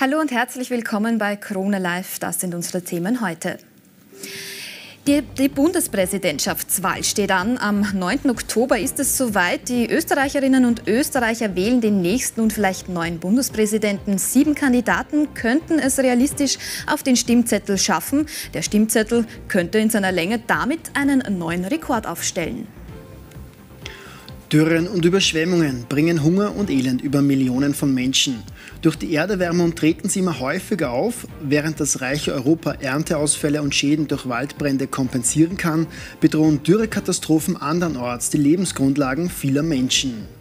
Hallo und herzlich willkommen bei Krone Live. Das sind unsere Themen heute. Die, die, Bundespräsidentschaftswahl steht an. Am 9. Oktober ist es soweit. Die Österreicherinnen und Österreicher wählen den nächsten und vielleicht neuen Bundespräsidenten. Sieben Kandidaten könnten es realistisch auf den Stimmzettel schaffen. Der Stimmzettel könnte in seiner Länge damit einen neuen Rekord aufstellen. Dürren und Überschwemmungen bringen Hunger und Elend über Millionen von Menschen. Durch die Erderwärmung treten sie immer häufiger auf. Während das reiche Europa Ernteausfälle und Schäden durch Waldbrände kompensieren kann, bedrohen Dürrekatastrophen andernorts die Lebensgrundlagen vieler Menschen.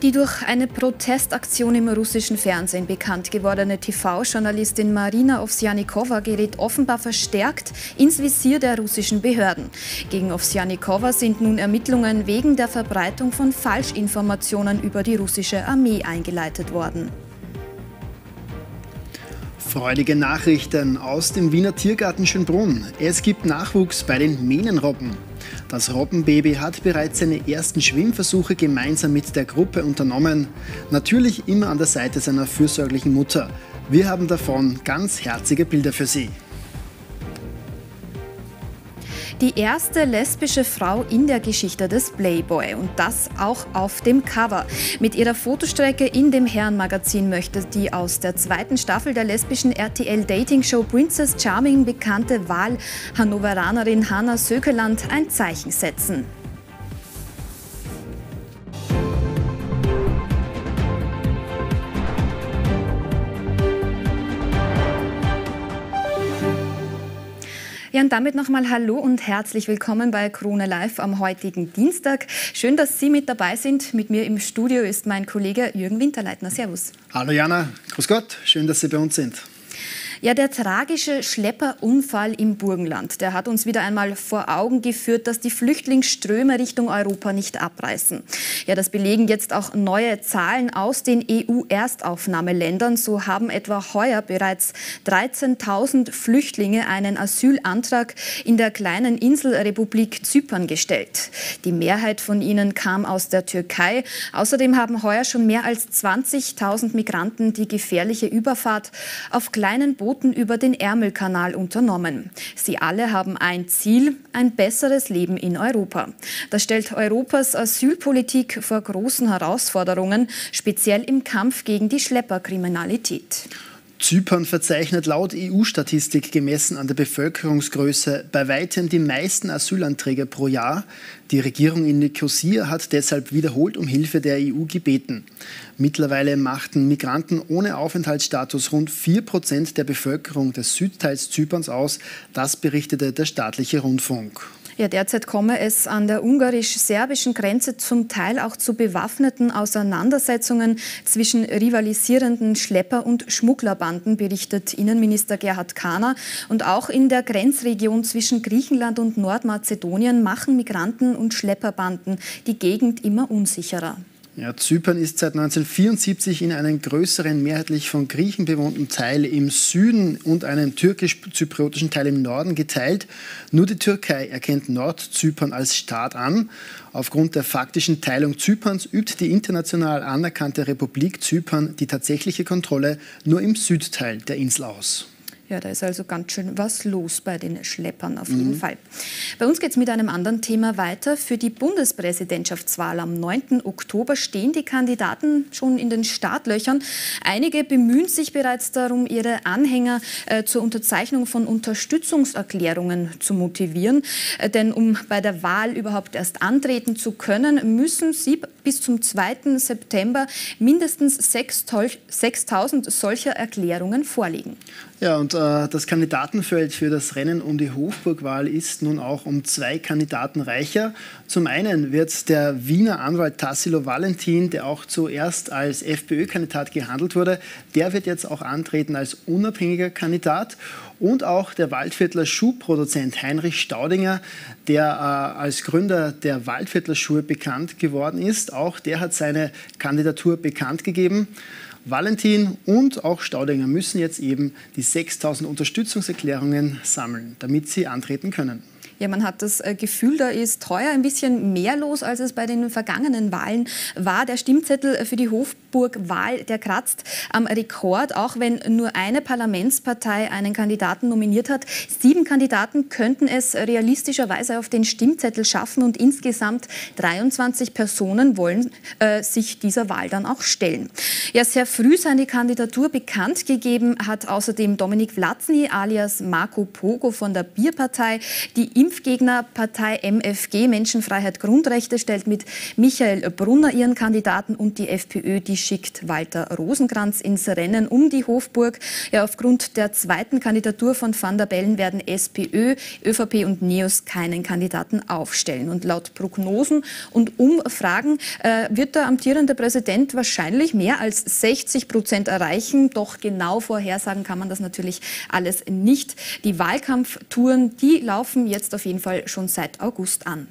Die durch eine Protestaktion im russischen Fernsehen bekannt gewordene TV-Journalistin Marina Ovsjanikova gerät offenbar verstärkt ins Visier der russischen Behörden. Gegen Ovsjanikova sind nun Ermittlungen wegen der Verbreitung von Falschinformationen über die russische Armee eingeleitet worden. Freudige Nachrichten aus dem Wiener Tiergarten Schönbrunn. Es gibt Nachwuchs bei den Mähnenrobben. Das Robbenbaby hat bereits seine ersten Schwimmversuche gemeinsam mit der Gruppe unternommen. Natürlich immer an der Seite seiner fürsorglichen Mutter. Wir haben davon ganz herzige Bilder für Sie die erste lesbische Frau in der Geschichte des Playboy und das auch auf dem Cover. Mit ihrer Fotostrecke in dem Herrenmagazin möchte die aus der zweiten Staffel der lesbischen RTL Dating Show Princess Charming bekannte Wahl-Hannoveranerin Hanna Sökeland ein Zeichen setzen. Ja, und damit nochmal Hallo und herzlich willkommen bei Krone Live am heutigen Dienstag. Schön, dass Sie mit dabei sind. Mit mir im Studio ist mein Kollege Jürgen Winterleitner. Servus. Hallo Jana, grüß Gott, schön, dass Sie bei uns sind. Ja, der tragische Schlepperunfall im Burgenland, der hat uns wieder einmal vor Augen geführt, dass die Flüchtlingsströme Richtung Europa nicht abreißen. Ja, das belegen jetzt auch neue Zahlen aus den EU-Erstaufnahmeländern. So haben etwa heuer bereits 13.000 Flüchtlinge einen Asylantrag in der kleinen Inselrepublik Zypern gestellt. Die Mehrheit von ihnen kam aus der Türkei. Außerdem haben heuer schon mehr als 20.000 Migranten die gefährliche Überfahrt auf kleinen Booten Booten über den Ärmelkanal unternommen. Sie alle haben ein Ziel, ein besseres Leben in Europa. Das stellt Europas Asylpolitik vor großen Herausforderungen, speziell im Kampf gegen die Schlepperkriminalität. Zypern verzeichnet laut EU-Statistik gemessen an der Bevölkerungsgröße bei weitem die meisten Asylanträge pro Jahr. Die Regierung in Nicosia hat deshalb wiederholt um Hilfe der EU gebeten. Mittlerweile machten Migranten ohne Aufenthaltsstatus rund 4 Prozent der Bevölkerung des Südteils Zyperns aus. Das berichtete der staatliche Rundfunk. Ja, derzeit komme es an der ungarisch-serbischen Grenze zum Teil auch zu bewaffneten Auseinandersetzungen zwischen rivalisierenden Schlepper- und Schmugglerbanden, berichtet Innenminister Gerhard Kahner. Und auch in der Grenzregion zwischen Griechenland und Nordmazedonien machen Migranten und Schlepperbanden die Gegend immer unsicherer. Ja, Zypern ist seit 1974 in einen größeren, mehrheitlich von Griechen bewohnten Teil im Süden und einen türkisch-zypriotischen Teil im Norden geteilt. Nur die Türkei erkennt Nordzypern als Staat an. Aufgrund der faktischen Teilung Zyperns übt die international anerkannte Republik Zypern die tatsächliche Kontrolle nur im Südteil der Insel aus. Ja, da ist also ganz schön was los bei den Schleppern auf jeden mhm. Fall. Bei uns geht es mit einem anderen Thema weiter. Für die Bundespräsidentschaftswahl am 9. Oktober stehen die Kandidaten schon in den Startlöchern. Einige bemühen sich bereits darum, ihre Anhänger äh, zur Unterzeichnung von Unterstützungserklärungen zu motivieren. Äh, denn um bei der Wahl überhaupt erst antreten zu können, müssen sie bis zum 2. September mindestens 6.000 solcher Erklärungen vorliegen. Ja, und äh, das Kandidatenfeld für das Rennen um die Hofburgwahl ist nun auch um zwei Kandidaten reicher. Zum einen wird der Wiener Anwalt Tassilo Valentin, der auch zuerst als FPÖ-Kandidat gehandelt wurde, der wird jetzt auch antreten als unabhängiger Kandidat. Und auch der Waldviertler Schuhproduzent Heinrich Staudinger, der äh, als Gründer der Waldviertler Schuhe bekannt geworden ist, auch der hat seine Kandidatur bekannt gegeben. Valentin und auch Staudinger müssen jetzt eben die 6000 Unterstützungserklärungen sammeln, damit sie antreten können. Ja, man hat das äh, Gefühl, da ist heuer ein bisschen mehr los, als es bei den vergangenen Wahlen war. Der Stimmzettel für die Hofburg Hofburg-Wahl, der kratzt am Rekord, auch wenn nur eine Parlamentspartei einen Kandidaten nominiert hat. Sieben Kandidaten könnten es realistischerweise auf den Stimmzettel schaffen und insgesamt 23 Personen wollen äh, sich dieser Wahl dann auch stellen. Ja, sehr früh seine Kandidatur bekannt gegeben hat außerdem Dominik Vlatzny alias Marco Pogo von der Bierpartei. Die Impfgegnerpartei MFG Menschenfreiheit Grundrechte stellt mit Michael Brunner ihren Kandidaten und die FPÖ, die schickt Walter Rosenkranz ins Rennen um die Hofburg. Ja, aufgrund der zweiten Kandidatur von Van der Bellen werden SPÖ, ÖVP und NEOS keinen Kandidaten aufstellen. Und laut Prognosen und Umfragen äh, wird der amtierende Präsident wahrscheinlich mehr als 60 Prozent erreichen. Doch genau vorhersagen kann man das natürlich alles nicht. Die Wahlkampftouren, die laufen jetzt auf jeden Fall schon seit August an.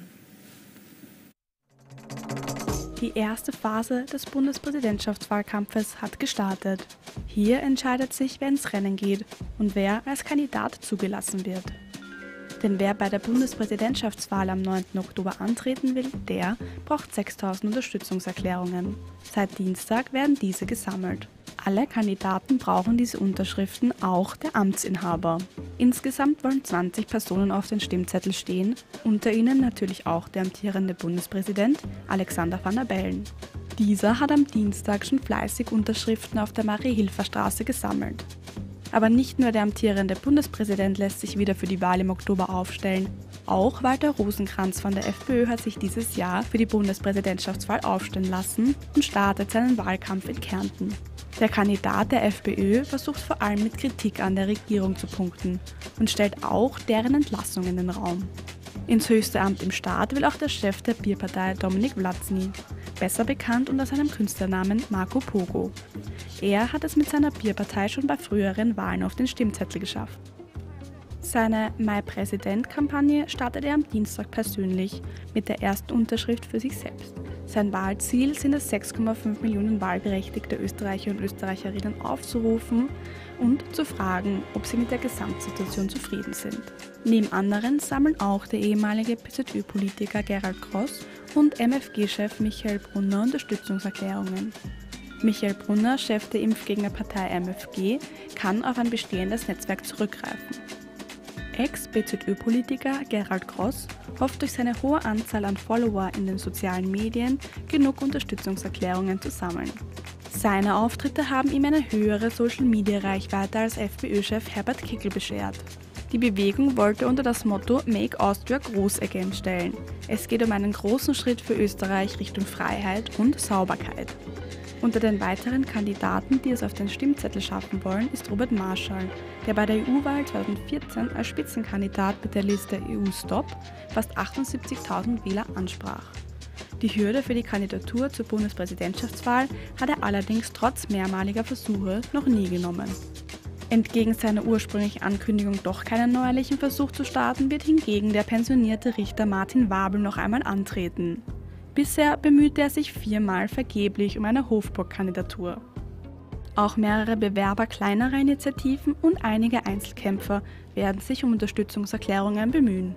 Die erste Phase des Bundespräsidentschaftswahlkampfes hat gestartet. Hier entscheidet sich, wer ins Rennen geht und wer als Kandidat zugelassen wird. Denn wer bei der Bundespräsidentschaftswahl am 9. Oktober antreten will, der braucht 6000 Unterstützungserklärungen. Seit Dienstag werden diese gesammelt. Alle Kandidaten brauchen diese Unterschriften, auch der Amtsinhaber. Insgesamt wollen 20 Personen auf den Stimmzettel stehen, unter ihnen natürlich auch der amtierende Bundespräsident Alexander Van der Bellen. Dieser hat am Dienstag schon fleißig Unterschriften auf der Marie-Hilfer-Straße gesammelt. Aber nicht nur der amtierende Bundespräsident lässt sich wieder für die Wahl im Oktober aufstellen. Auch Walter Rosenkranz von der FPÖ hat sich dieses Jahr für die Bundespräsidentschaftswahl aufstellen lassen und startet seinen Wahlkampf in Kärnten. Der Kandidat der FPÖ versucht vor allem mit Kritik an der Regierung zu punkten und stellt auch deren Entlassung in den Raum. Ins höchste Amt im Staat will auch der Chef der Bierpartei Dominik Vlatzny, besser bekannt unter seinem Künstlernamen Marco Pogo. Er hat es mit seiner Bierpartei schon bei früheren Wahlen auf den Stimmzettel geschafft. Seine My Präsident-Kampagne startet er am Dienstag persönlich mit der ersten Unterschrift für sich selbst. Sein Wahlziel sind es, 6,5 Millionen wahlberechtigte Österreicher und Österreicherinnen aufzurufen und zu fragen, ob sie mit der Gesamtsituation zufrieden sind. Neben anderen sammeln auch der ehemalige PZÖ-Politiker Gerald Cross und MFG-Chef Michael Brunner Unterstützungserklärungen. Michael Brunner, Chef der Impfgegnerpartei MFG, kann auf ein bestehendes Netzwerk zurückgreifen. Ex-BZÖ-Politiker Gerald Gross hofft durch seine hohe Anzahl an Follower in den sozialen Medien genug Unterstützungserklärungen zu sammeln. Seine Auftritte haben ihm eine höhere Social-Media-Reichweite als FPÖ-Chef Herbert Kickl beschert. Die Bewegung wollte unter das Motto Make Austria Groß Again stellen. Es geht um einen großen Schritt für Österreich Richtung Freiheit und Sauberkeit. Unter den weiteren Kandidaten, die es auf den Stimmzettel schaffen wollen, ist Robert Marschall, der bei der EU-Wahl 2014 als Spitzenkandidat mit der Liste EU Stop fast 78.000 Wähler ansprach. Die Hürde für die Kandidatur zur Bundespräsidentschaftswahl hat er allerdings trotz mehrmaliger Versuche noch nie genommen. Entgegen seiner ursprünglichen Ankündigung doch keinen neuerlichen Versuch zu starten, wird hingegen der pensionierte Richter Martin Wabel noch einmal antreten. Bisher bemühte er sich viermal vergeblich um eine Hofburg-Kandidatur. Auch mehrere Bewerber kleinerer Initiativen und einige Einzelkämpfer werden sich um Unterstützungserklärungen bemühen.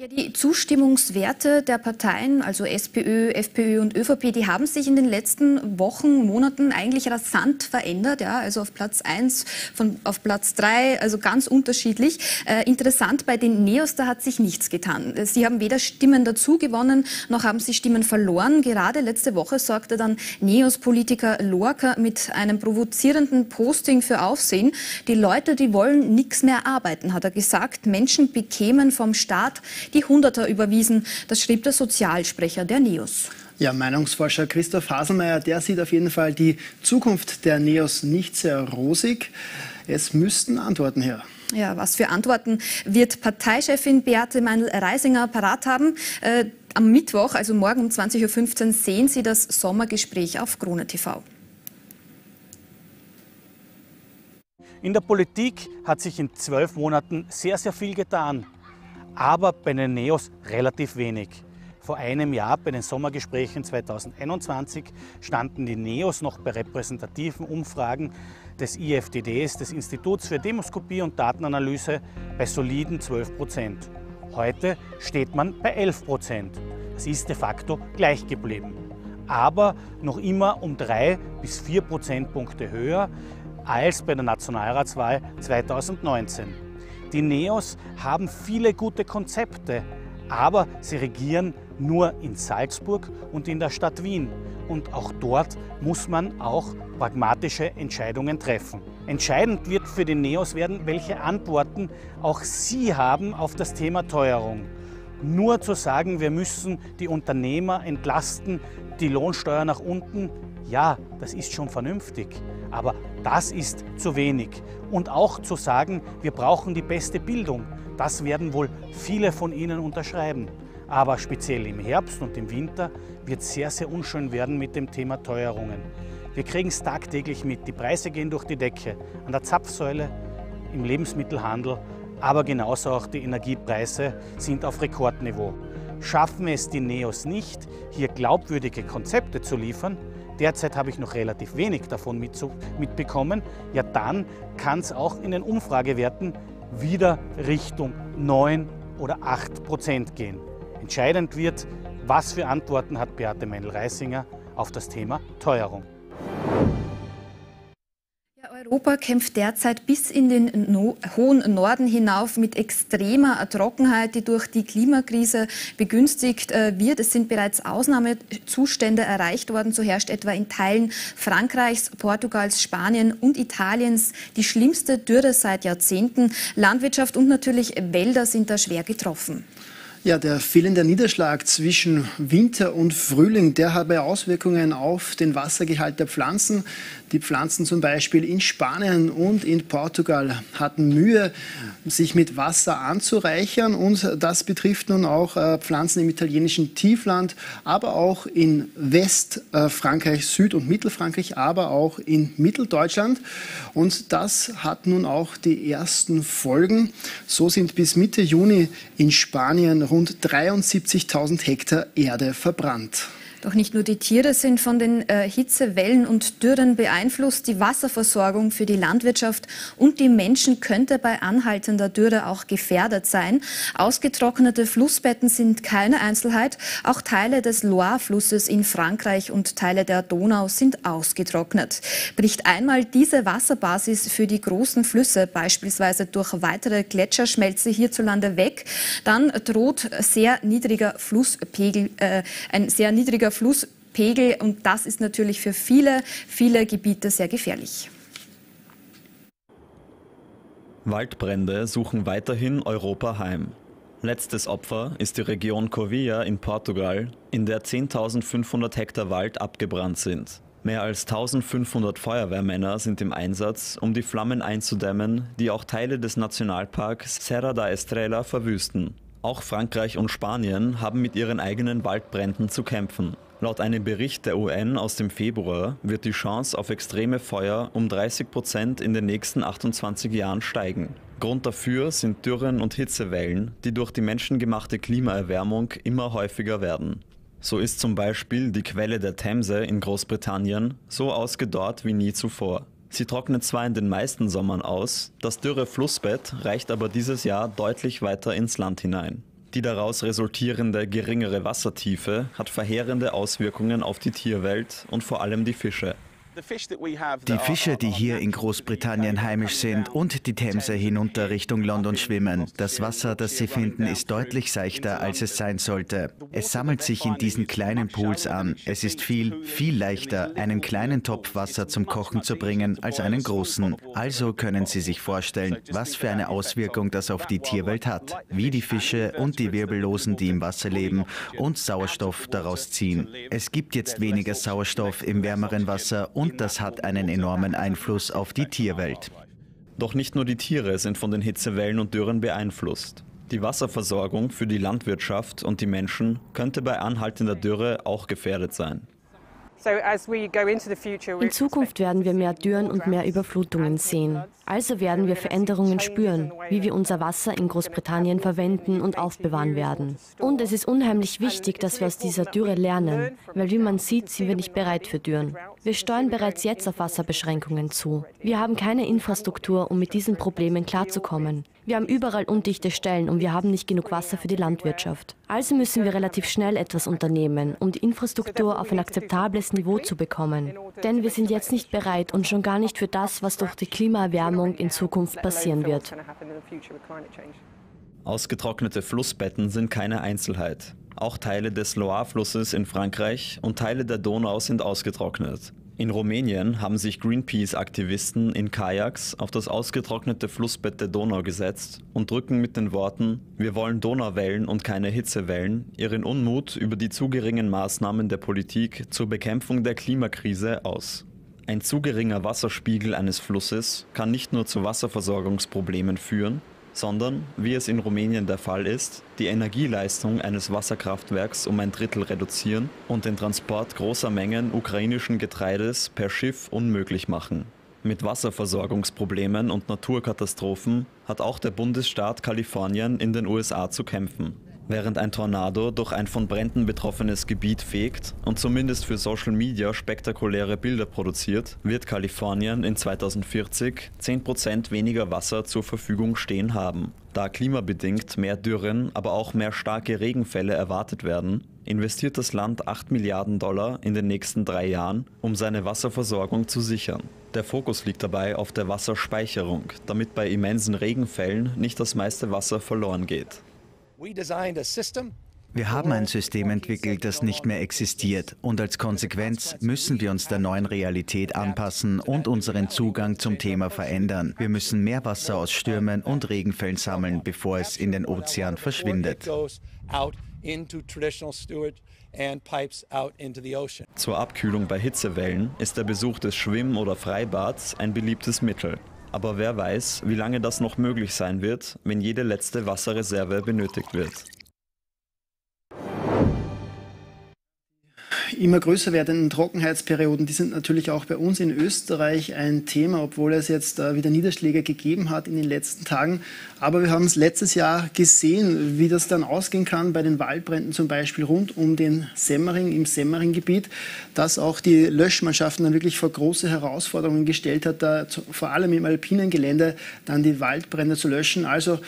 Ja, die Zustimmungswerte der Parteien, also SPÖ, FPÖ und ÖVP, die haben sich in den letzten Wochen, Monaten eigentlich rasant verändert. Ja, also auf Platz 1, von, auf Platz 3, also ganz unterschiedlich. Äh, interessant, bei den Neos, da hat sich nichts getan. Sie haben weder Stimmen dazu gewonnen, noch haben sie Stimmen verloren. Gerade letzte Woche sorgte dann Neos-Politiker Lorca mit einem provozierenden Posting für Aufsehen. Die Leute, die wollen nichts mehr arbeiten, hat er gesagt. Menschen bekämen vom Staat die Hunderter überwiesen. Das schrieb der Sozialsprecher der NEOS. Ja, Meinungsforscher Christoph Haselmeier, der sieht auf jeden Fall die Zukunft der NEOS nicht sehr rosig. Es müssten Antworten her. Ja, was für Antworten wird Parteichefin Beate Meinl-Reisinger parat haben? Äh, am Mittwoch, also morgen um 20.15 Uhr, sehen Sie das Sommergespräch auf Krone TV. In der Politik hat sich in zwölf Monaten sehr, sehr viel getan aber bei den NEOS relativ wenig. Vor einem Jahr bei den Sommergesprächen 2021 standen die NEOS noch bei repräsentativen Umfragen des IFDDs, des Instituts für Demoskopie und Datenanalyse, bei soliden 12 Prozent. Heute steht man bei 11 Prozent. Das ist de facto gleich geblieben. Aber noch immer um drei bis vier Prozentpunkte höher als bei der Nationalratswahl 2019. Die Neos haben viele gute Konzepte, aber sie regieren nur in Salzburg und in der Stadt Wien. Und auch dort muss man auch pragmatische Entscheidungen treffen. Entscheidend wird für die Neos werden, welche Antworten auch sie haben auf das Thema Teuerung. Nur zu sagen, wir müssen die Unternehmer entlasten, die Lohnsteuer nach unten, ja, das ist schon vernünftig, aber das ist zu wenig. Und auch zu sagen, wir brauchen die beste Bildung, das werden wohl viele von Ihnen unterschreiben. Aber speziell im Herbst und im Winter wird es sehr, sehr unschön werden mit dem Thema Teuerungen. Wir kriegen es tagtäglich mit. Die Preise gehen durch die Decke. An der Zapfsäule, im Lebensmittelhandel, aber genauso auch die Energiepreise sind auf Rekordniveau. Schaffen es die Neos nicht, hier glaubwürdige Konzepte zu liefern, derzeit habe ich noch relativ wenig davon mitbekommen, ja dann kann es auch in den Umfragewerten wieder Richtung 9 oder 8 Prozent gehen. Entscheidend wird, was für Antworten hat Beate Mendel-Reisinger auf das Thema Teuerung. Europa kämpft derzeit bis in den no hohen Norden hinauf mit extremer Trockenheit, die durch die Klimakrise begünstigt äh, wird. Es sind bereits Ausnahmezustände erreicht worden. So herrscht etwa in Teilen Frankreichs, Portugals, Spanien und Italiens die schlimmste Dürre seit Jahrzehnten. Landwirtschaft und natürlich Wälder sind da schwer getroffen. Ja, der fehlende Niederschlag zwischen Winter und Frühling, der habe Auswirkungen auf den Wassergehalt der Pflanzen. Die Pflanzen zum Beispiel in Spanien und in Portugal hatten Mühe, sich mit Wasser anzureichern. Und das betrifft nun auch äh, Pflanzen im italienischen Tiefland, aber auch in Westfrankreich, Süd- und Mittelfrankreich, aber auch in Mitteldeutschland. Und das hat nun auch die ersten Folgen. So sind bis Mitte Juni in Spanien rund 73.000 Hektar Erde verbrannt. Doch nicht nur die Tiere sind von den äh, Hitzewellen und Dürren beeinflusst. Die Wasserversorgung für die Landwirtschaft und die Menschen könnte bei anhaltender Dürre auch gefährdet sein. Ausgetrocknete Flussbetten sind keine Einzelheit. Auch Teile des Loire-Flusses in Frankreich und Teile der Donau sind ausgetrocknet. Bricht einmal diese Wasserbasis für die großen Flüsse, beispielsweise durch weitere Gletscherschmelze hierzulande weg, dann droht sehr niedriger Flusspegel, äh, ein sehr niedriger niedriger Flusspegel und das ist natürlich für viele, viele Gebiete sehr gefährlich. Waldbrände suchen weiterhin Europa heim. Letztes Opfer ist die Region Covilla in Portugal, in der 10.500 Hektar Wald abgebrannt sind. Mehr als 1500 Feuerwehrmänner sind im Einsatz, um die Flammen einzudämmen, die auch Teile des Nationalparks Serra da Estrela verwüsten. Auch Frankreich und Spanien haben mit ihren eigenen Waldbränden zu kämpfen. Laut einem Bericht der UN aus dem Februar wird die Chance auf extreme Feuer um 30 Prozent in den nächsten 28 Jahren steigen. Grund dafür sind Dürren und Hitzewellen, die durch die menschengemachte Klimaerwärmung immer häufiger werden. So ist zum Beispiel die Quelle der Themse in Großbritannien so ausgedorrt wie nie zuvor. Sie trocknet zwar in den meisten Sommern aus, das dürre Flussbett reicht aber dieses Jahr deutlich weiter ins Land hinein. Die daraus resultierende geringere Wassertiefe hat verheerende Auswirkungen auf die Tierwelt und vor allem die Fische. Die Fische, die hier in Großbritannien heimisch sind und die Themse hinunter Richtung London schwimmen. Das Wasser, das sie finden, ist deutlich seichter, als es sein sollte. Es sammelt sich in diesen kleinen Pools an. Es ist viel, viel leichter, einen kleinen Topf Wasser zum Kochen zu bringen, als einen großen. Also können Sie sich vorstellen, was für eine Auswirkung das auf die Tierwelt hat. Wie die Fische und die Wirbellosen, die im Wasser leben und Sauerstoff daraus ziehen. Es gibt jetzt weniger Sauerstoff im wärmeren Wasser und das hat einen enormen Einfluss auf die Tierwelt. Doch nicht nur die Tiere sind von den Hitzewellen und Dürren beeinflusst. Die Wasserversorgung für die Landwirtschaft und die Menschen könnte bei anhaltender Dürre auch gefährdet sein. In Zukunft werden wir mehr Dürren und mehr Überflutungen sehen. Also werden wir Veränderungen spüren, wie wir unser Wasser in Großbritannien verwenden und aufbewahren werden. Und es ist unheimlich wichtig, dass wir aus dieser Dürre lernen, weil wie man sieht, sind wir nicht bereit für Dürren. Wir steuern bereits jetzt auf Wasserbeschränkungen zu. Wir haben keine Infrastruktur, um mit diesen Problemen klarzukommen. Wir haben überall undichte Stellen und wir haben nicht genug Wasser für die Landwirtschaft. Also müssen wir relativ schnell etwas unternehmen, um die Infrastruktur auf ein akzeptables Niveau zu bekommen. Denn wir sind jetzt nicht bereit und schon gar nicht für das, was durch die Klimaerwärmung in Zukunft passieren wird. Ausgetrocknete Flussbetten sind keine Einzelheit. Auch Teile des Loire-Flusses in Frankreich und Teile der Donau sind ausgetrocknet. In Rumänien haben sich Greenpeace-Aktivisten in Kajaks auf das ausgetrocknete Flussbett der Donau gesetzt und drücken mit den Worten Wir wollen Donauwellen und keine Hitzewellen ihren Unmut über die zu geringen Maßnahmen der Politik zur Bekämpfung der Klimakrise aus. Ein zu geringer Wasserspiegel eines Flusses kann nicht nur zu Wasserversorgungsproblemen führen, sondern, wie es in Rumänien der Fall ist, die Energieleistung eines Wasserkraftwerks um ein Drittel reduzieren und den Transport großer Mengen ukrainischen Getreides per Schiff unmöglich machen. Mit Wasserversorgungsproblemen und Naturkatastrophen hat auch der Bundesstaat Kalifornien in den USA zu kämpfen. Während ein Tornado durch ein von Bränden betroffenes Gebiet fegt und zumindest für Social Media spektakuläre Bilder produziert, wird Kalifornien in 2040 10% weniger Wasser zur Verfügung stehen haben. Da klimabedingt mehr Dürren, aber auch mehr starke Regenfälle erwartet werden, investiert das Land 8 Milliarden Dollar in den nächsten drei Jahren, um seine Wasserversorgung zu sichern. Der Fokus liegt dabei auf der Wasserspeicherung, damit bei immensen Regenfällen nicht das meiste Wasser verloren geht. Wir haben ein System entwickelt, das nicht mehr existiert und als Konsequenz müssen wir uns der neuen Realität anpassen und unseren Zugang zum Thema verändern. Wir müssen mehr Wasser aus Stürmen und Regenfällen sammeln, bevor es in den Ozean verschwindet. Zur Abkühlung bei Hitzewellen ist der Besuch des Schwimm- oder Freibads ein beliebtes Mittel. Aber wer weiß, wie lange das noch möglich sein wird, wenn jede letzte Wasserreserve benötigt wird. Immer größer werdenden Trockenheitsperioden, die sind natürlich auch bei uns in Österreich ein Thema, obwohl es jetzt äh, wieder Niederschläge gegeben hat in den letzten Tagen. Aber wir haben es letztes Jahr gesehen, wie das dann ausgehen kann bei den Waldbränden zum Beispiel rund um den Semmering, im Semmering-Gebiet, dass auch die Löschmannschaften dann wirklich vor große Herausforderungen gestellt hat, da vor allem im alpinen Gelände dann die Waldbrände zu löschen. Also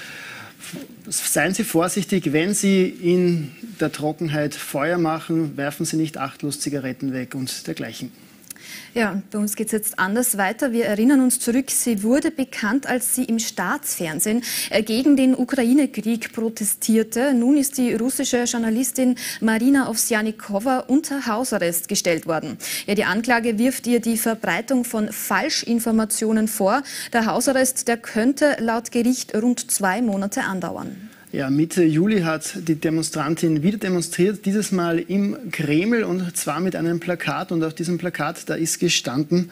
seien Sie vorsichtig, wenn Sie in der Trockenheit Feuer machen, werfen Sie nicht achtlos Zigaretten weg und dergleichen. Ja, bei uns geht es jetzt anders weiter. Wir erinnern uns zurück, sie wurde bekannt, als sie im Staatsfernsehen äh, gegen den Ukraine-Krieg protestierte. Nun ist die russische Journalistin Marina Ovsjanikova unter Hausarrest gestellt worden. Ja, die Anklage wirft ihr die Verbreitung von Falschinformationen vor. Der Hausarrest, der könnte laut Gericht rund zwei Monate andauern. Ja, Mitte Juli hat die Demonstrantin wieder demonstriert, dieses Mal im Kreml und zwar mit einem Plakat. Und auf diesem Plakat, da ist gestanden,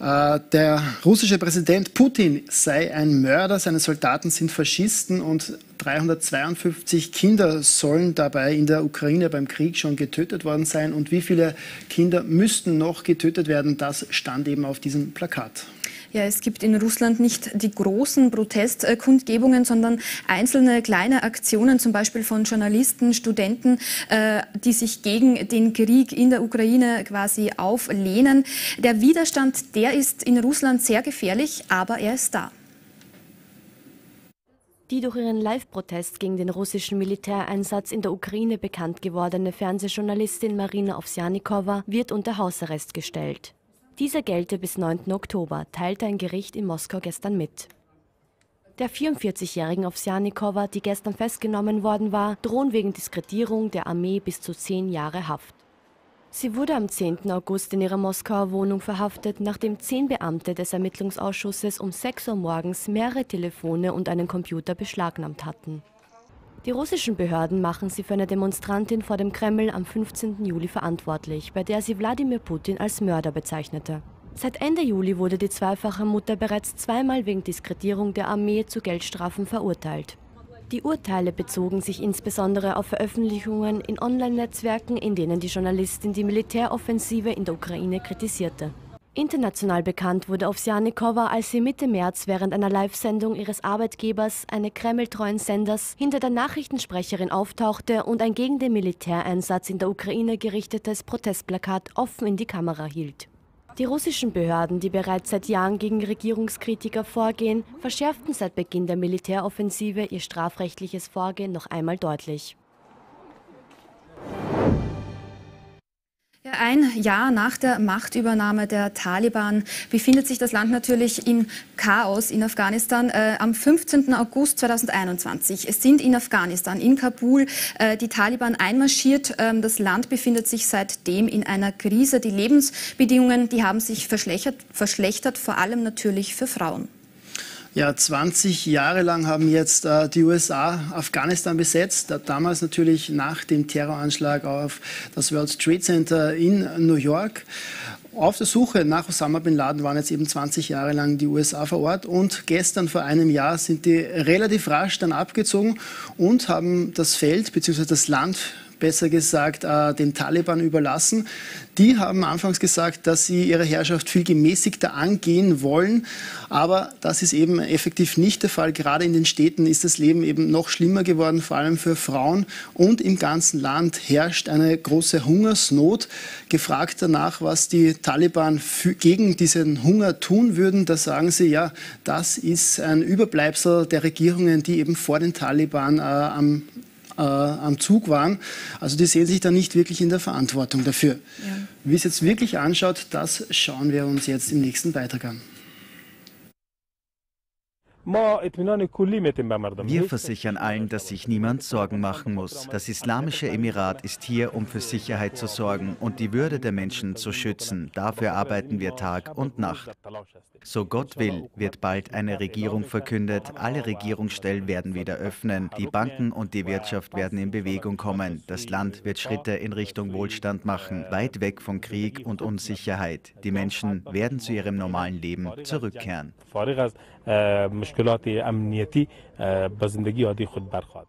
äh, der russische Präsident Putin sei ein Mörder, seine Soldaten sind Faschisten und 352 Kinder sollen dabei in der Ukraine beim Krieg schon getötet worden sein. Und wie viele Kinder müssten noch getötet werden, das stand eben auf diesem Plakat. Ja, es gibt in Russland nicht die großen Protestkundgebungen, sondern einzelne kleine Aktionen, zum Beispiel von Journalisten, Studenten, äh, die sich gegen den Krieg in der Ukraine quasi auflehnen. Der Widerstand, der ist in Russland sehr gefährlich, aber er ist da. Die durch ihren Live-Protest gegen den russischen Militäreinsatz in der Ukraine bekannt gewordene Fernsehjournalistin Marina Ovsjanikova wird unter Hausarrest gestellt. Dieser gelte bis 9. Oktober, teilte ein Gericht in Moskau gestern mit. Der 44-jährigen Ovsjanikova, die gestern festgenommen worden war, drohen wegen Diskreditierung der Armee bis zu zehn Jahre Haft. Sie wurde am 10. August in ihrer Moskauer Wohnung verhaftet, nachdem zehn Beamte des Ermittlungsausschusses um 6 Uhr morgens mehrere Telefone und einen Computer beschlagnahmt hatten. Die russischen Behörden machen sie für eine Demonstrantin vor dem Kreml am 15. Juli verantwortlich, bei der sie Wladimir Putin als Mörder bezeichnete. Seit Ende Juli wurde die zweifache Mutter bereits zweimal wegen Diskreditierung der Armee zu Geldstrafen verurteilt. Die Urteile bezogen sich insbesondere auf Veröffentlichungen in Online-Netzwerken, in denen die Journalistin die Militäroffensive in der Ukraine kritisierte. International bekannt wurde Ovsjanikova, als sie Mitte März während einer Live-Sendung ihres Arbeitgebers, eine kremltreuen Senders, hinter der Nachrichtensprecherin auftauchte und ein gegen den Militäreinsatz in der Ukraine gerichtetes Protestplakat offen in die Kamera hielt. Die russischen Behörden, die bereits seit Jahren gegen Regierungskritiker vorgehen, verschärften seit Beginn der Militäroffensive ihr strafrechtliches Vorgehen noch einmal deutlich. Ein Jahr nach der Machtübernahme der Taliban befindet sich das Land natürlich im Chaos in Afghanistan. Äh, am 15. August 2021 es sind in Afghanistan, in Kabul, äh, die Taliban einmarschiert. Ähm, das Land befindet sich seitdem in einer Krise. Die Lebensbedingungen, die haben sich verschlechtert, verschlechtert vor allem natürlich für Frauen. Ja, 20 Jahre lang haben jetzt äh, die USA Afghanistan besetzt. Damals natürlich nach dem Terroranschlag auf das World Trade Center in New York. Auf der Suche nach Osama bin Laden waren jetzt eben 20 Jahre lang die USA vor Ort und gestern vor einem Jahr sind die relativ rasch dann abgezogen und haben das Feld bzw. das Land besser gesagt, äh, den Taliban überlassen. Die haben anfangs gesagt, dass sie ihre Herrschaft viel gemäßigter angehen wollen. Aber das ist eben effektiv nicht der Fall. Gerade in den Städten ist das Leben eben noch schlimmer geworden, vor allem für Frauen. Und im ganzen Land herrscht eine große Hungersnot. Gefragt danach, was die Taliban gegen diesen Hunger tun würden, da sagen sie, ja, das ist ein Überbleibsel der Regierungen, die eben vor den Taliban äh, am äh, am Zug waren. Also die sehen sich da nicht wirklich in der Verantwortung dafür. Ja. Wie es jetzt wirklich anschaut, das schauen wir uns jetzt im nächsten Beitrag an. Wir versichern allen, dass sich niemand Sorgen machen muss. Das Islamische Emirat ist hier, um für Sicherheit zu sorgen und die Würde der Menschen zu schützen. Dafür arbeiten wir Tag und Nacht. So Gott will, wird bald eine Regierung verkündet. Alle Regierungsstellen werden wieder öffnen. Die Banken und die Wirtschaft werden in Bewegung kommen. Das Land wird Schritte in Richtung Wohlstand machen, weit weg von Krieg und Unsicherheit. Die Menschen werden zu ihrem normalen Leben zurückkehren. مشکلات امنیتی به زندگی عادی خود برخواهد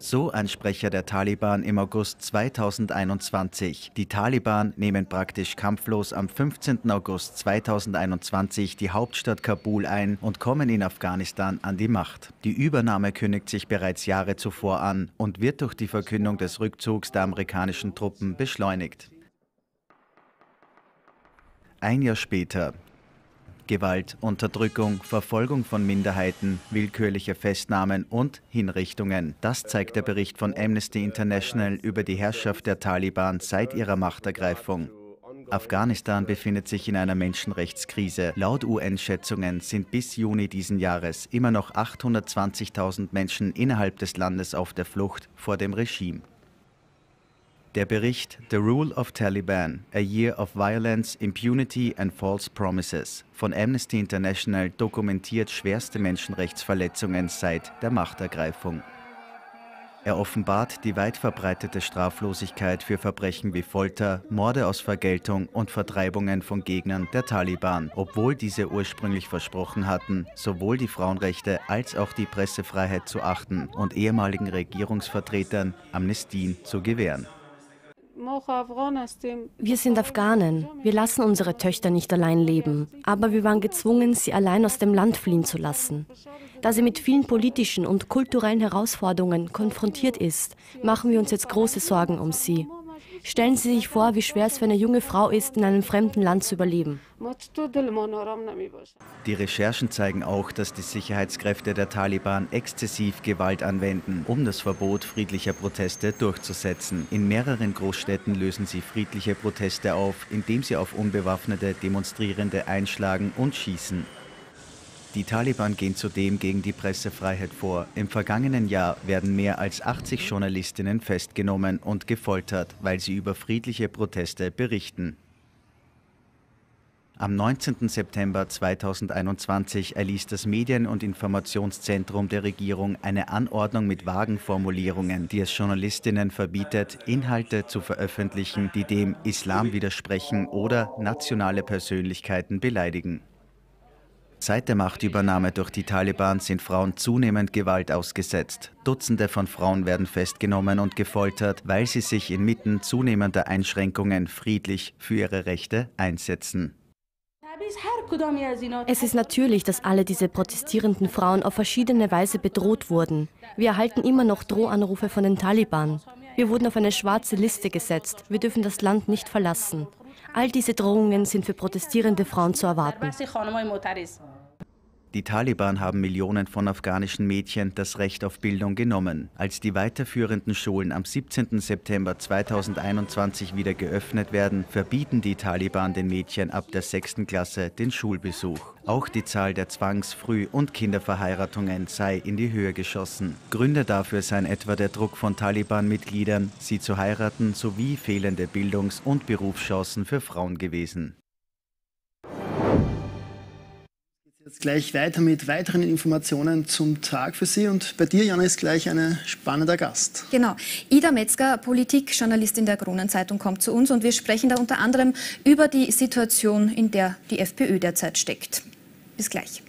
so ein Sprecher der Taliban im August 2021. Die Taliban nehmen praktisch kampflos am 15. August 2021 die Hauptstadt Kabul ein und kommen in Afghanistan an die Macht. Die Übernahme kündigt sich bereits Jahre zuvor an und wird durch die Verkündung des Rückzugs der amerikanischen Truppen beschleunigt. Ein Jahr später, Gewalt, Unterdrückung, Verfolgung von Minderheiten, willkürliche Festnahmen und Hinrichtungen. Das zeigt der Bericht von Amnesty International über die Herrschaft der Taliban seit ihrer Machtergreifung. Afghanistan befindet sich in einer Menschenrechtskrise. Laut UN-Schätzungen sind bis Juni diesen Jahres immer noch 820.000 Menschen innerhalb des Landes auf der Flucht vor dem Regime. Der Bericht The Rule of Taliban, A Year of Violence, Impunity and False Promises von Amnesty International dokumentiert schwerste Menschenrechtsverletzungen seit der Machtergreifung. Er offenbart die weit verbreitete Straflosigkeit für Verbrechen wie Folter, Morde aus Vergeltung und Vertreibungen von Gegnern der Taliban, obwohl diese ursprünglich versprochen hatten, sowohl die Frauenrechte als auch die Pressefreiheit zu achten und ehemaligen Regierungsvertretern Amnestien zu gewähren. Wir sind Afghanen. Wir lassen unsere Töchter nicht allein leben. Aber wir waren gezwungen, sie allein aus dem Land fliehen zu lassen. Da sie mit vielen politischen und kulturellen Herausforderungen konfrontiert ist, machen wir uns jetzt große Sorgen um sie. Stellen Sie sich vor, wie schwer es für eine junge Frau ist, in einem fremden Land zu überleben. Die Recherchen zeigen auch, dass die Sicherheitskräfte der Taliban exzessiv Gewalt anwenden, um das Verbot friedlicher Proteste durchzusetzen. In mehreren Großstädten lösen sie friedliche Proteste auf, indem sie auf unbewaffnete Demonstrierende einschlagen und schießen. Die Taliban gehen zudem gegen die Pressefreiheit vor. Im vergangenen Jahr werden mehr als 80 Journalistinnen festgenommen und gefoltert, weil sie über friedliche Proteste berichten. Am 19. September 2021 erließ das Medien- und Informationszentrum der Regierung eine Anordnung mit vagen Formulierungen, die es Journalistinnen verbietet, Inhalte zu veröffentlichen, die dem Islam widersprechen oder nationale Persönlichkeiten beleidigen. Seit der Machtübernahme durch die Taliban sind Frauen zunehmend Gewalt ausgesetzt. Dutzende von Frauen werden festgenommen und gefoltert, weil sie sich inmitten zunehmender Einschränkungen friedlich für ihre Rechte einsetzen. Es ist natürlich, dass alle diese protestierenden Frauen auf verschiedene Weise bedroht wurden. Wir erhalten immer noch Drohanrufe von den Taliban. Wir wurden auf eine schwarze Liste gesetzt. Wir dürfen das Land nicht verlassen. All diese Drohungen sind für protestierende Frauen zu erwarten. Die Taliban haben Millionen von afghanischen Mädchen das Recht auf Bildung genommen. Als die weiterführenden Schulen am 17. September 2021 wieder geöffnet werden, verbieten die Taliban den Mädchen ab der 6. Klasse den Schulbesuch. Auch die Zahl der Zwangs-, Früh- und Kinderverheiratungen sei in die Höhe geschossen. Gründe dafür seien etwa der Druck von Taliban-Mitgliedern, sie zu heiraten, sowie fehlende Bildungs- und Berufschancen für Frauen gewesen. Jetzt gleich weiter mit weiteren Informationen zum Tag für Sie. Und bei dir, Jana, ist gleich ein spannender Gast. Genau. Ida Metzger, Politikjournalistin der Kronenzeitung, kommt zu uns und wir sprechen da unter anderem über die Situation, in der die FPÖ derzeit steckt. Bis gleich.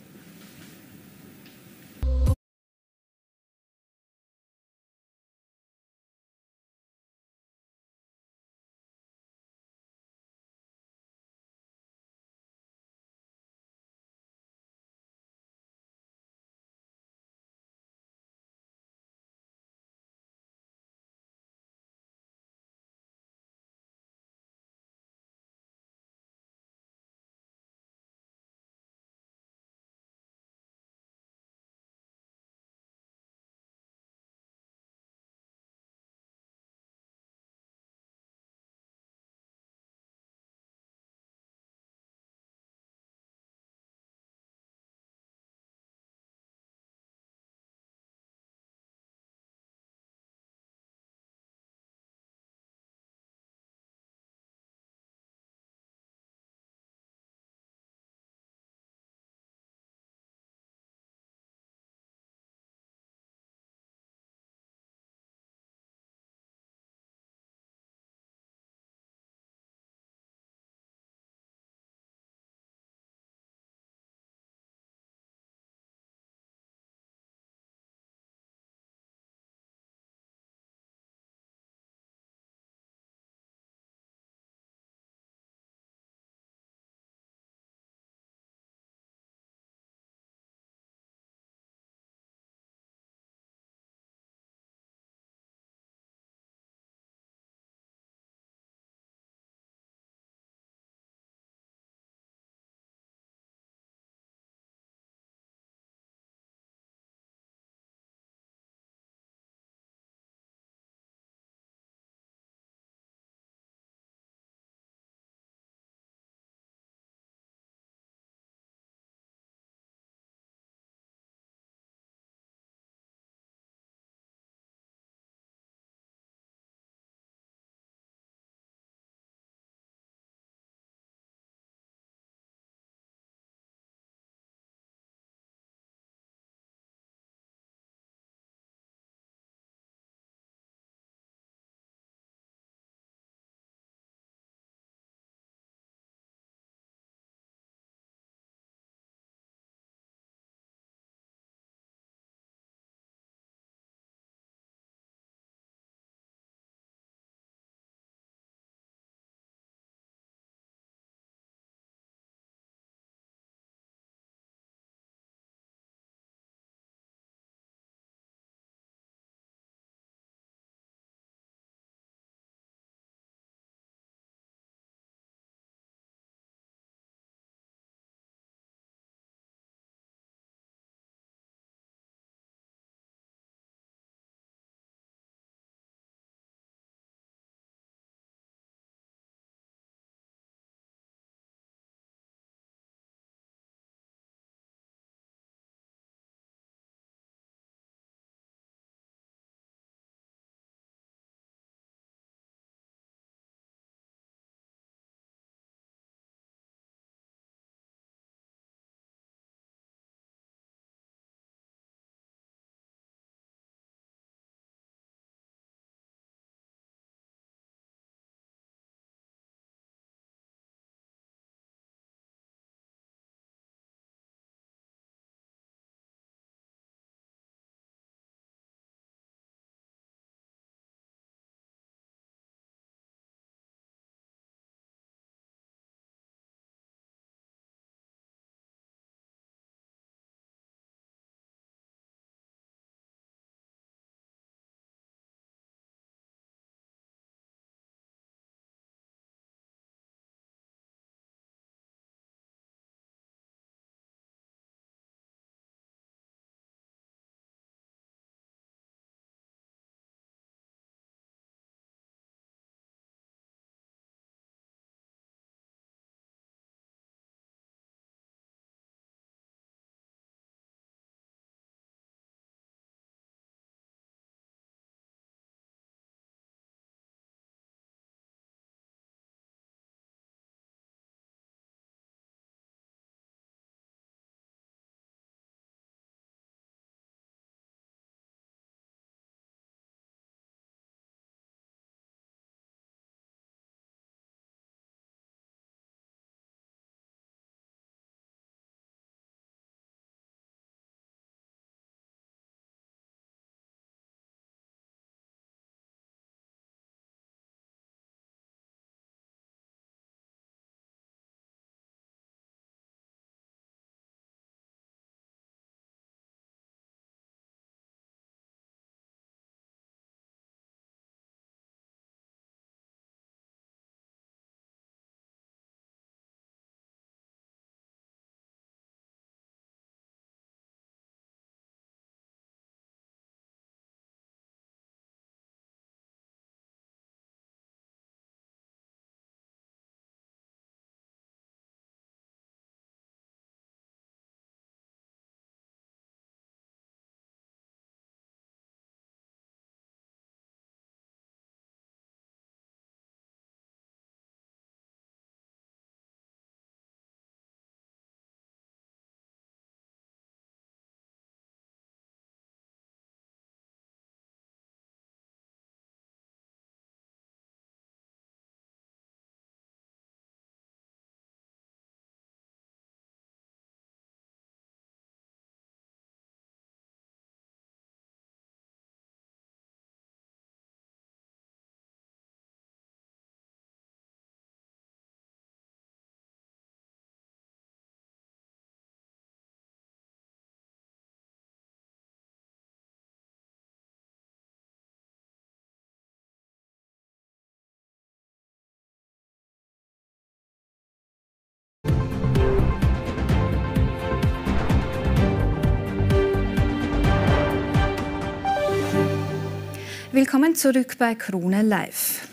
Willkommen zurück bei Krone Live.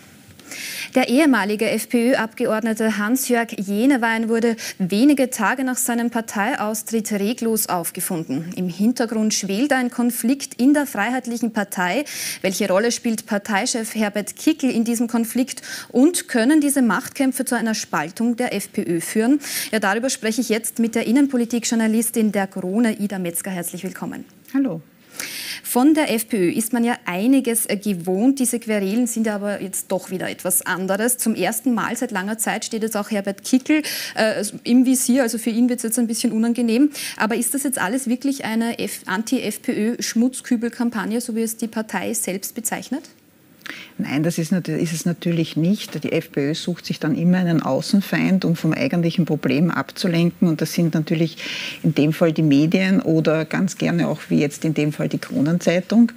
Der ehemalige FPÖ-Abgeordnete Hans-Jörg Jenewein wurde wenige Tage nach seinem Parteiaustritt reglos aufgefunden. Im Hintergrund schwelt ein Konflikt in der Freiheitlichen Partei. Welche Rolle spielt Parteichef Herbert Kickl in diesem Konflikt? Und können diese Machtkämpfe zu einer Spaltung der FPÖ führen? Ja, darüber spreche ich jetzt mit der Innenpolitikjournalistin der Krone, Ida Metzger. Herzlich willkommen. Hallo. Von der FPÖ ist man ja einiges äh, gewohnt. Diese Querelen sind aber jetzt doch wieder etwas anderes. Zum ersten Mal seit langer Zeit steht jetzt auch Herbert Kickel äh, im Visier. Also für ihn wird es jetzt ein bisschen unangenehm. Aber ist das jetzt alles wirklich eine Anti-FPÖ-Schmutzkübel-Kampagne, so wie es die Partei selbst bezeichnet? Nein, das ist, ist, es natürlich nicht. Die FPÖ sucht sich dann immer einen Außenfeind, um vom eigentlichen Problem abzulenken. Und das sind natürlich in dem Fall die Medien oder ganz gerne auch wie jetzt in dem Fall die Kronenzeitung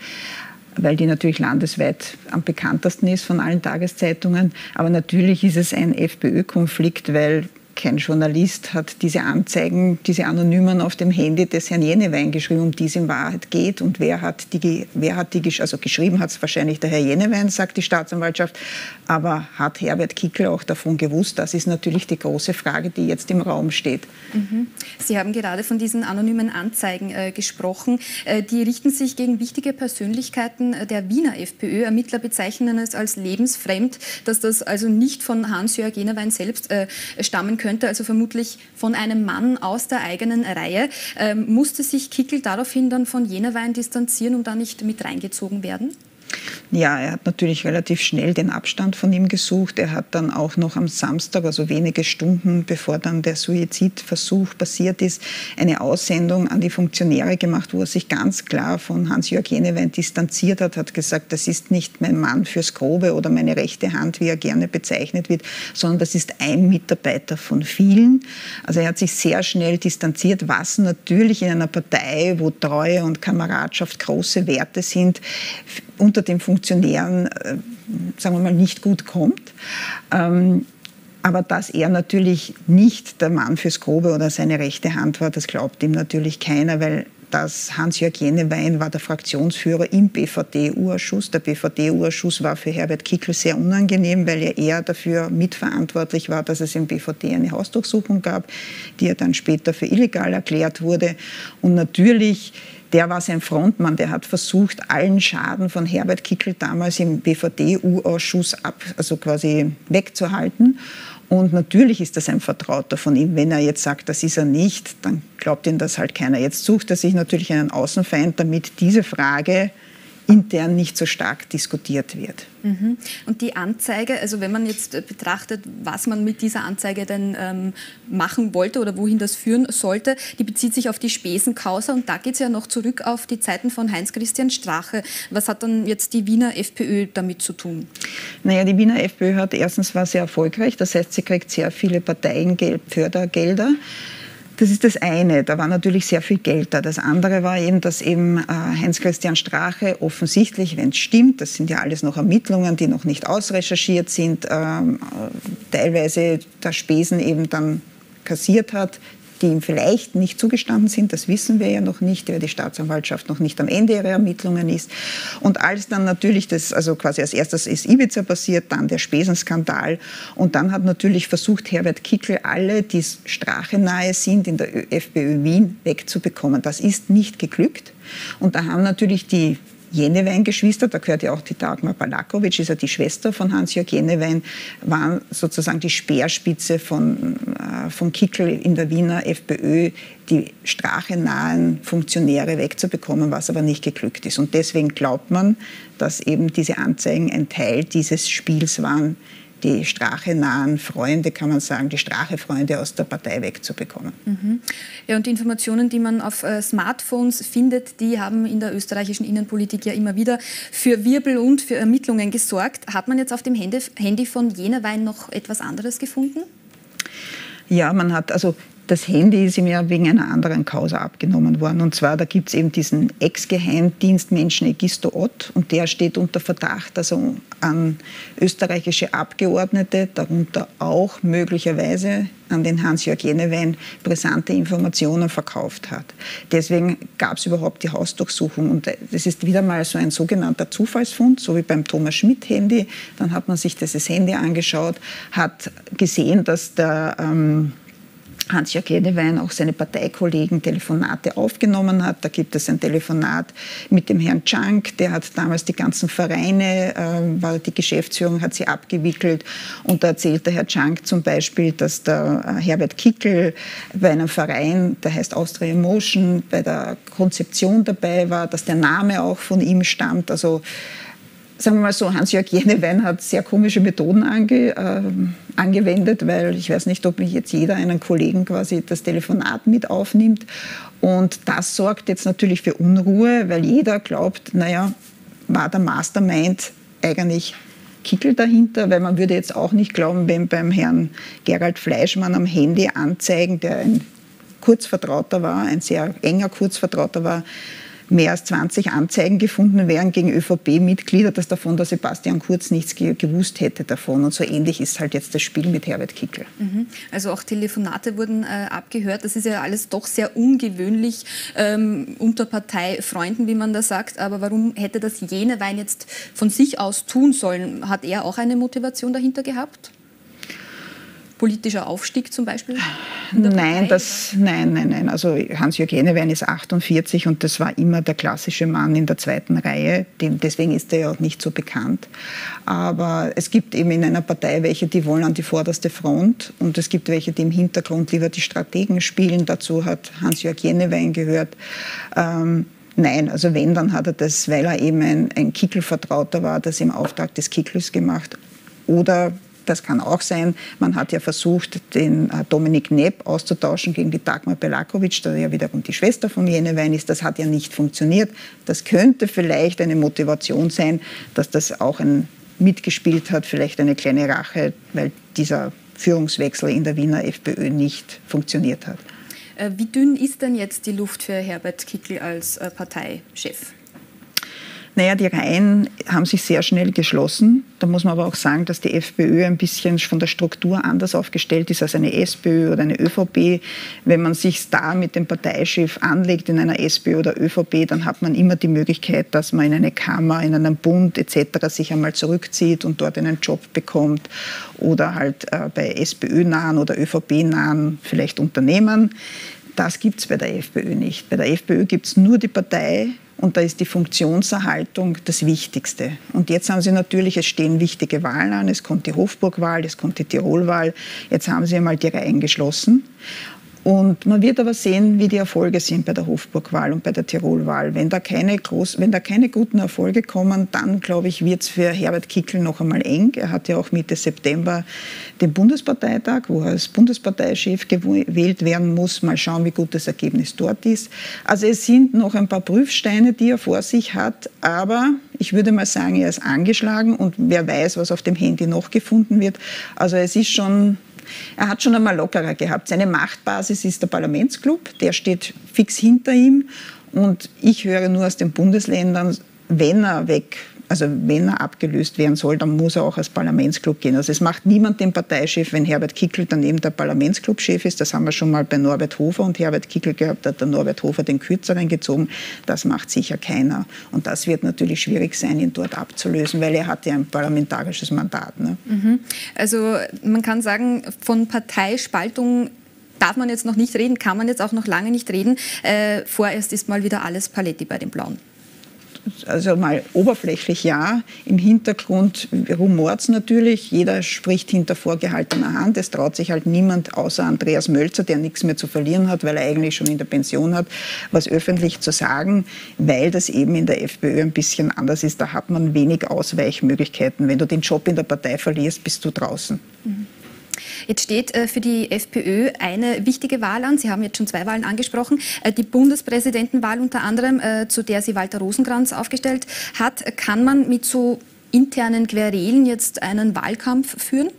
weil die natürlich landesweit am bekanntesten ist von allen Tageszeitungen. Aber natürlich ist es ein FPÖ-Konflikt, weil kein Journalist hat diese Anzeigen, diese Anonymen auf dem Handy des Herrn Jenewein geschrieben, um die es in Wahrheit geht. Und wer hat die, wer hat die also geschrieben hat es wahrscheinlich der Herr Jenewein, sagt die Staatsanwaltschaft. Aber hat Herbert Kickl auch davon gewusst? Das ist natürlich die große Frage, die jetzt im Raum steht. Mhm. Sie haben gerade von diesen anonymen Anzeigen äh, gesprochen. Äh, die richten sich gegen wichtige Persönlichkeiten der Wiener FPÖ. Ermittler bezeichnen es als lebensfremd, dass das also nicht von Hans-Jörg Jenewein selbst äh, stammen könnte, also vermutlich von einem Mann aus der eigenen Reihe. Ähm, musste sich Kickel daraufhin dann von Jenewein distanzieren und da nicht mit reingezogen werden? Ja, er hat natürlich relativ schnell den Abstand von ihm gesucht. Er hat dann auch noch am Samstag, also wenige Stunden bevor dann der Suizidversuch passiert ist, eine Aussendung an die Funktionäre gemacht, wo er sich ganz klar von Hans-Jörg Jenewein distanziert hat, hat gesagt, das ist nicht mein Mann fürs Grobe oder meine rechte Hand, wie er gerne bezeichnet wird, sondern das ist ein Mitarbeiter von vielen. Also er hat sich sehr schnell distanziert, was natürlich in einer Partei, wo Treue und Kameradschaft große Werte sind, unter den Funktionären, äh, sagen wir mal, nicht gut kommt. Ähm, aber dass er natürlich nicht der Mann fürs Grobe oder seine rechte Hand war, das glaubt ihm natürlich keiner, weil das Hans-Jörg Jenewein war der Fraktionsführer im BVD-Urschuss. Der BVD-Urschuss war für Herbert Kickl sehr unangenehm, weil er eher dafür mitverantwortlich war, dass es im BVD eine Hausdurchsuchung gab, die ja dann später für illegal erklärt wurde. Und natürlich der war sein Frontmann, der hat versucht, allen Schaden von Herbert Kickl damals im BVD-U-Ausschuss also quasi wegzuhalten. Und natürlich ist das ein Vertrauter von ihm. Wenn er jetzt sagt, das ist er nicht, dann glaubt ihm das halt keiner. Jetzt sucht er sich natürlich einen Außenfeind, damit diese Frage intern nicht so stark diskutiert wird. Mhm. Und die Anzeige, also wenn man jetzt betrachtet, was man mit dieser Anzeige denn ähm, machen wollte oder wohin das führen sollte, die bezieht sich auf die Spesenkausa und da geht es ja noch zurück auf die Zeiten von Heinz-Christian Strache. Was hat dann jetzt die Wiener FPÖ damit zu tun? Naja, die Wiener FPÖ hat erstens war sehr erfolgreich, das heißt, sie kriegt sehr viele Parteienfördergelder. Das ist das eine. Da war natürlich sehr viel Geld da. Das andere war eben, dass eben äh, Heinz-Christian Strache offensichtlich, wenn es stimmt, das sind ja alles noch Ermittlungen, die noch nicht ausrecherchiert sind, ähm, äh, teilweise der Spesen eben dann kassiert hat, die ihm vielleicht nicht zugestanden sind, das wissen wir ja noch nicht, weil die Staatsanwaltschaft noch nicht am Ende ihrer Ermittlungen ist. Und als dann natürlich das, also quasi als erstes ist Ibiza passiert, dann der Spesenskandal und dann hat natürlich versucht Herbert Kickl alle, die Strache nahe sind, in der FPÖ Wien wegzubekommen. Das ist nicht geglückt. Und da haben natürlich die Jenewein-Geschwister, da gehört ja auch die Dagmar Balakovic, ist ja die Schwester von Hans-Jörg Jenewein, waren sozusagen die Speerspitze von, äh, von Kickel in der Wiener FPÖ, die strachenahen Funktionäre wegzubekommen, was aber nicht geglückt ist. Und deswegen glaubt man, dass eben diese Anzeigen ein Teil dieses Spiels waren, die strachenahen Freunde, kann man sagen, die Strache-Freunde aus der Partei wegzubekommen. Mhm. Ja, und die Informationen, die man auf äh, Smartphones findet, die haben in der österreichischen Innenpolitik ja immer wieder für Wirbel und für Ermittlungen gesorgt. Hat man jetzt auf dem Handy, Handy von Jener Wein noch etwas anderes gefunden? Ja, man hat, also das Handy ist ihm ja wegen einer anderen Causa abgenommen worden. Und zwar, da gibt es eben diesen Ex-Geheimdienstmenschen Egisto Ott und der steht unter Verdacht, dass er an österreichische Abgeordnete, darunter auch möglicherweise an den Hans-Jörg Jenewein, brisante Informationen verkauft hat. Deswegen gab es überhaupt die Hausdurchsuchung. Und das ist wieder mal so ein sogenannter Zufallsfund, so wie beim Thomas Schmidt-Handy. Dann hat man sich dieses Handy angeschaut, hat gesehen, dass der... Ähm, Hans-Jörg Jenewein auch seine Parteikollegen Telefonate aufgenommen hat. Da gibt es ein Telefonat mit dem Herrn Czank, der hat damals die ganzen Vereine, äh, war die Geschäftsführung, hat sie abgewickelt. Und da erzählt der Herr Czank zum Beispiel, dass der äh, Herbert Kickel bei einem Verein, der heißt Austria Emotion, bei der Konzeption dabei war, dass der Name auch von ihm stammt. Also sagen wir mal so, Hans-Jörg Jenewein hat sehr komische Methoden ange, äh, angewendet, weil ich weiß nicht, ob mich jetzt jeder einen Kollegen quasi das Telefonat mit aufnimmt. Und das sorgt jetzt natürlich für Unruhe, weil jeder glaubt, naja, war der Mastermind eigentlich Kickel dahinter, weil man würde jetzt auch nicht glauben, wenn beim Herrn Gerald Fleischmann am Handy anzeigen, der ein Kurzvertrauter war, ein sehr enger Kurzvertrauter war, mehr als 20 Anzeigen gefunden wären gegen ÖVP-Mitglieder, dass davon der Sebastian Kurz nichts gewusst hätte davon. Und so ähnlich ist halt jetzt das Spiel mit Herbert Kickl. Mhm. Also auch Telefonate wurden äh, abgehört. Das ist ja alles doch sehr ungewöhnlich ähm, unter Parteifreunden, wie man da sagt. Aber warum hätte das jene Wein jetzt von sich aus tun sollen? Hat er auch eine Motivation dahinter gehabt? Politischer Aufstieg zum Beispiel? Nein, das, nein, nein, nein. Also Hans-Jörg Jenewein ist 48 und das war immer der klassische Mann in der zweiten Reihe. deswegen ist er ja auch nicht so bekannt. Aber es gibt eben in einer Partei welche, die wollen an die vorderste Front und es gibt welche, die im Hintergrund lieber die Strategen spielen. Dazu hat Hans-Jörg Jenewein gehört. Ähm, Nein, also wenn, dann hat er das, weil er eben ein, ein Kickel-Vertrauter war, das im Auftrag des Kickels gemacht. Oder das kann auch sein. Man hat ja versucht, den äh, Dominik Nepp auszutauschen gegen die Dagmar Belakovic, der ja wiederum die Schwester von Jenewein ist. Das hat ja nicht funktioniert. Das könnte vielleicht eine Motivation sein, dass das auch ein mitgespielt hat, vielleicht eine kleine Rache, weil dieser Führungswechsel in der Wiener FPÖ nicht funktioniert hat. Äh, wie dünn ist denn jetzt die Luft für Herbert Kickl als äh, Parteichef? Naja, die Reihen haben sich sehr schnell geschlossen. Da muss man aber auch sagen, dass die FPÖ ein bisschen von der Struktur anders aufgestellt ist als eine SPÖ oder eine ÖVP. Wenn man sich da mit dem Parteichef anlegt in einer SPÖ oder ÖVP, dann hat man immer die Möglichkeit, dass man in eine Kammer, in einen Bund etc. sich einmal zurückzieht und dort einen Job bekommt oder halt äh, bei SPÖ-nahen oder ÖVP-nahen vielleicht Unternehmen. Das gibt es bei der FPÖ nicht. Bei der FPÖ gibt es nur die Partei und da ist die Funktionserhaltung das Wichtigste. Und jetzt haben Sie natürlich, es stehen wichtige Wahlen an. Es kommt die Hofburgwahl, es kommt die Tirolwahl. Jetzt haben Sie einmal die Reihen geschlossen. Und man wird aber sehen, wie die Erfolge sind bei der Hofburgwahl und bei der Tirolwahl. Wenn da keine, groß, wenn da keine guten Erfolge kommen, dann glaube ich, wird es für Herbert Kickl noch einmal eng. Er hat ja auch Mitte September den Bundesparteitag, wo er als Bundesparteichef gewählt werden muss. Mal schauen, wie gut das Ergebnis dort ist. Also es sind noch ein paar Prüfsteine, die er vor sich hat. Aber ich würde mal sagen, er ist angeschlagen und wer weiß, was auf dem Handy noch gefunden wird. Also es ist schon er hat schon einmal lockerer gehabt. Seine Machtbasis ist der Parlamentsclub, der steht fix hinter ihm. Und ich höre nur aus den Bundesländern, wenn er weg also wenn er abgelöst werden soll, dann muss er auch als Parlamentsclub gehen. Also es macht niemand den Parteichef, wenn Herbert Kickl daneben der Parlamentsclubchef ist. Das haben wir schon mal bei Norbert Hofer und Herbert Kickl gehabt, hat der Norbert Hofer den Kürzeren gezogen. Das macht sicher keiner. Und das wird natürlich schwierig sein, ihn dort abzulösen, weil er hat ja ein parlamentarisches Mandat. Ne? Mhm. Also man kann sagen, von Parteispaltung darf man jetzt noch nicht reden, kann man jetzt auch noch lange nicht reden. Äh, vorerst ist mal wieder alles Paletti bei den Blauen also mal oberflächlich ja, im Hintergrund rumort es natürlich, jeder spricht hinter vorgehaltener Hand, es traut sich halt niemand außer Andreas Mölzer, der nichts mehr zu verlieren hat, weil er eigentlich schon in der Pension hat, was öffentlich zu sagen, weil das eben in der FPÖ ein bisschen anders ist, da hat man wenig Ausweichmöglichkeiten. Wenn du den Job in der Partei verlierst, bist du draußen. Mhm. Jetzt steht äh, für die FPÖ eine wichtige Wahl an. Sie haben jetzt schon zwei Wahlen angesprochen. Äh, die Bundespräsidentenwahl unter anderem, äh, zu der sie Walter Rosenkranz aufgestellt hat. Kann man mit so internen Querelen jetzt einen Wahlkampf führen?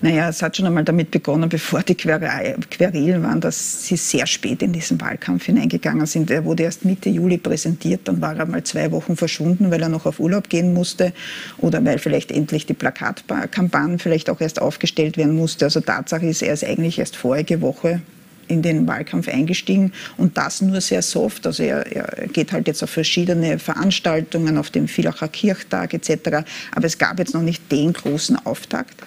Naja, es hat schon einmal damit begonnen, bevor die Querelen waren, dass sie sehr spät in diesen Wahlkampf hineingegangen sind. Er wurde erst Mitte Juli präsentiert, dann war er mal zwei Wochen verschwunden, weil er noch auf Urlaub gehen musste oder weil vielleicht endlich die Plakatkampagne vielleicht auch erst aufgestellt werden musste. Also Tatsache ist, er ist eigentlich erst vorige Woche in den Wahlkampf eingestiegen und das nur sehr soft. Also er, er geht halt jetzt auf verschiedene Veranstaltungen, auf dem Villacher Kirchtag etc. Aber es gab jetzt noch nicht den großen Auftakt.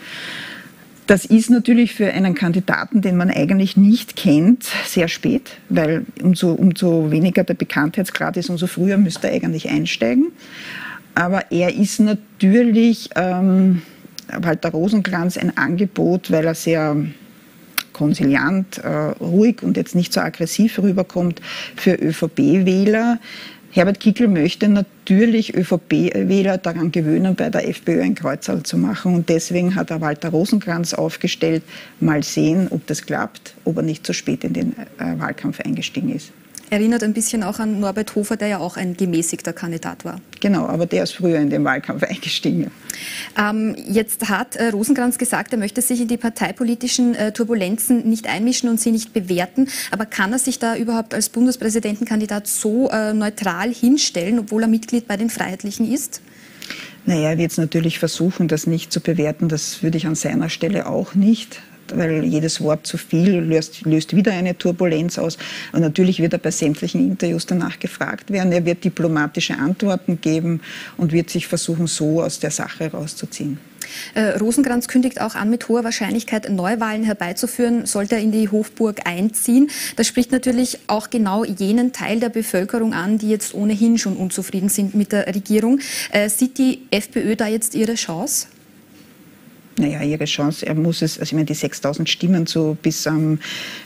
Das ist natürlich für einen Kandidaten, den man eigentlich nicht kennt, sehr spät, weil umso, umso weniger der Bekanntheitsgrad ist, umso früher müsste er eigentlich einsteigen. Aber er ist natürlich, ähm, Walter Rosenkranz, ein Angebot, weil er sehr konsiliant, äh, ruhig und jetzt nicht so aggressiv rüberkommt für ÖVP-Wähler. Herbert Kickel möchte natürlich ÖVP-Wähler daran gewöhnen, bei der FPÖ ein Kreuzerl zu machen. Und deswegen hat er Walter Rosenkranz aufgestellt. Mal sehen, ob das klappt, ob er nicht zu spät in den äh, Wahlkampf eingestiegen ist. Erinnert ein bisschen auch an Norbert Hofer, der ja auch ein gemäßigter Kandidat war. Genau, aber der ist früher in den Wahlkampf eingestiegen. Ähm, jetzt hat äh, Rosenkranz gesagt, er möchte sich in die parteipolitischen äh, Turbulenzen nicht einmischen und sie nicht bewerten. Aber kann er sich da überhaupt als Bundespräsidentenkandidat so äh, neutral hinstellen, obwohl er Mitglied bei den Freiheitlichen ist? Naja, er wird es natürlich versuchen, das nicht zu bewerten. Das würde ich an seiner Stelle auch nicht weil jedes Wort zu viel löst, löst wieder eine Turbulenz aus. Und natürlich wird er bei sämtlichen Interviews danach gefragt werden. Er wird diplomatische Antworten geben und wird sich versuchen, so aus der Sache rauszuziehen. Äh, Rosenkranz kündigt auch an, mit hoher Wahrscheinlichkeit Neuwahlen herbeizuführen, sollte er in die Hofburg einziehen. Das spricht natürlich auch genau jenen Teil der Bevölkerung an, die jetzt ohnehin schon unzufrieden sind mit der Regierung. Äh, sieht die FPÖ da jetzt ihre Chance? Naja, ihre Chance, er muss es, also ich meine, die 6000 Stimmen so bis am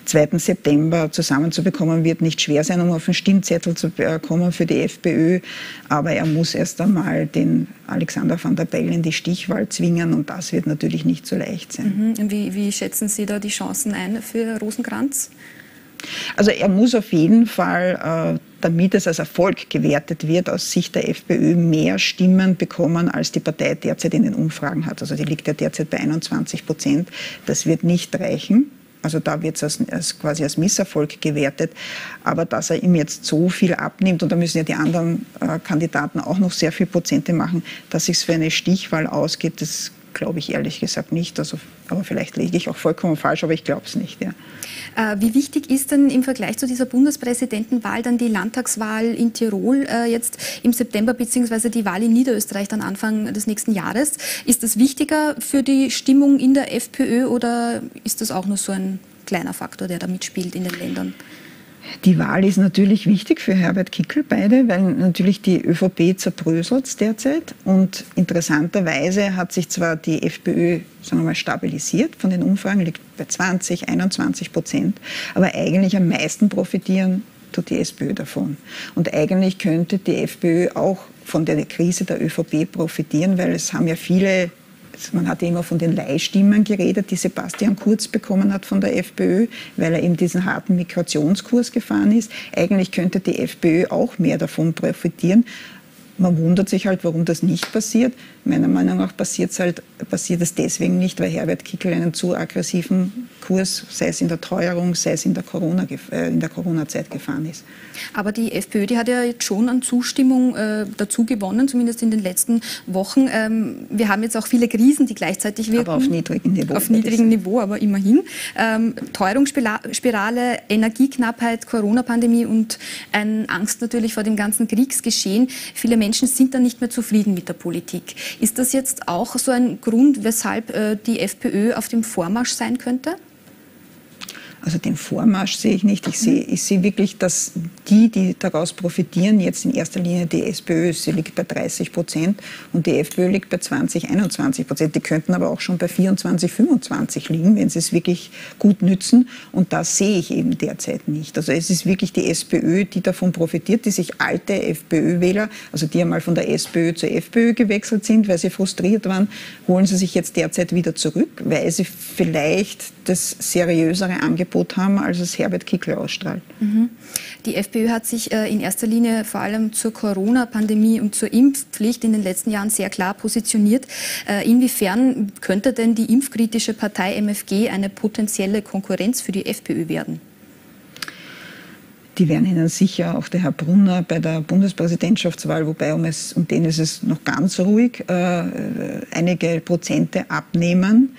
2. September zusammenzubekommen, wird nicht schwer sein, um auf den Stimmzettel zu kommen für die FPÖ. Aber er muss erst einmal den Alexander van der Bellen in die Stichwahl zwingen und das wird natürlich nicht so leicht sein. Mhm. Wie, wie schätzen Sie da die Chancen ein für Rosenkranz? Also er muss auf jeden Fall, äh, damit es als Erfolg gewertet wird, aus Sicht der FPÖ mehr Stimmen bekommen, als die Partei derzeit in den Umfragen hat. Also die liegt ja derzeit bei 21 Prozent. Das wird nicht reichen. Also da wird es als, als, quasi als Misserfolg gewertet. Aber dass er ihm jetzt so viel abnimmt, und da müssen ja die anderen äh, Kandidaten auch noch sehr viele Prozente machen, dass sich für eine Stichwahl ausgeht, das glaube ich ehrlich gesagt nicht. Also, aber vielleicht liege ich auch vollkommen falsch, aber ich glaube es nicht. Ja. Äh, wie wichtig ist denn im Vergleich zu dieser Bundespräsidentenwahl dann die Landtagswahl in Tirol äh, jetzt im September beziehungsweise die Wahl in Niederösterreich dann Anfang des nächsten Jahres? Ist das wichtiger für die Stimmung in der FPÖ oder ist das auch nur so ein kleiner Faktor, der da mitspielt in den Ländern? Die Wahl ist natürlich wichtig für Herbert Kickel beide, weil natürlich die ÖVP zerbröselt derzeit. Und interessanterweise hat sich zwar die FPÖ sagen wir mal, stabilisiert von den Umfragen, liegt bei 20, 21 Prozent, aber eigentlich am meisten profitieren tut die SPÖ davon. Und eigentlich könnte die FPÖ auch von der Krise der ÖVP profitieren, weil es haben ja viele man hat immer von den Leihstimmen geredet, die Sebastian Kurz bekommen hat von der FPÖ, weil er eben diesen harten Migrationskurs gefahren ist. Eigentlich könnte die FPÖ auch mehr davon profitieren. Man wundert sich halt, warum das nicht passiert. Meiner Meinung nach passiert es halt, passiert es deswegen nicht, weil Herbert Kickel einen zu aggressiven Kurs, sei es in der Teuerung, sei es in der Corona, äh, in der Corona-Zeit gefahren ist. Aber die FPÖ, die hat ja jetzt schon an Zustimmung äh, dazu gewonnen, zumindest in den letzten Wochen. Ähm, wir haben jetzt auch viele Krisen, die gleichzeitig wirken. Aber auf niedrigem Niveau. Auf niedrigem Niveau, aber immerhin. Ähm, Teuerungsspirale, Energieknappheit, Corona-Pandemie und eine Angst natürlich vor dem ganzen Kriegsgeschehen. Viele Menschen sind dann nicht mehr zufrieden mit der Politik. Ist das jetzt auch so ein Grund, weshalb äh, die FPÖ auf dem Vormarsch sein könnte? Also den Vormarsch sehe ich nicht. Ich sehe, ich sehe wirklich, dass die, die daraus profitieren, jetzt in erster Linie die SPÖ, sie liegt bei 30 Prozent und die FPÖ liegt bei 20, 21 Prozent. Die könnten aber auch schon bei 24, 25 liegen, wenn sie es wirklich gut nützen. Und das sehe ich eben derzeit nicht. Also es ist wirklich die SPÖ, die davon profitiert, die sich alte FPÖ-Wähler, also die einmal von der SPÖ zur FPÖ gewechselt sind, weil sie frustriert waren, holen sie sich jetzt derzeit wieder zurück, weil sie vielleicht das seriösere Angebot Angebot haben, als es Herbert Kickl ausstrahlt. Mhm. Die FPÖ hat sich äh, in erster Linie vor allem zur Corona-Pandemie und zur Impfpflicht in den letzten Jahren sehr klar positioniert. Äh, inwiefern könnte denn die impfkritische Partei MFG eine potenzielle Konkurrenz für die FPÖ werden? Die werden Ihnen sicher auch der Herr Brunner bei der Bundespräsidentschaftswahl, wobei um, es, um den ist es noch ganz ruhig, äh, einige Prozente abnehmen.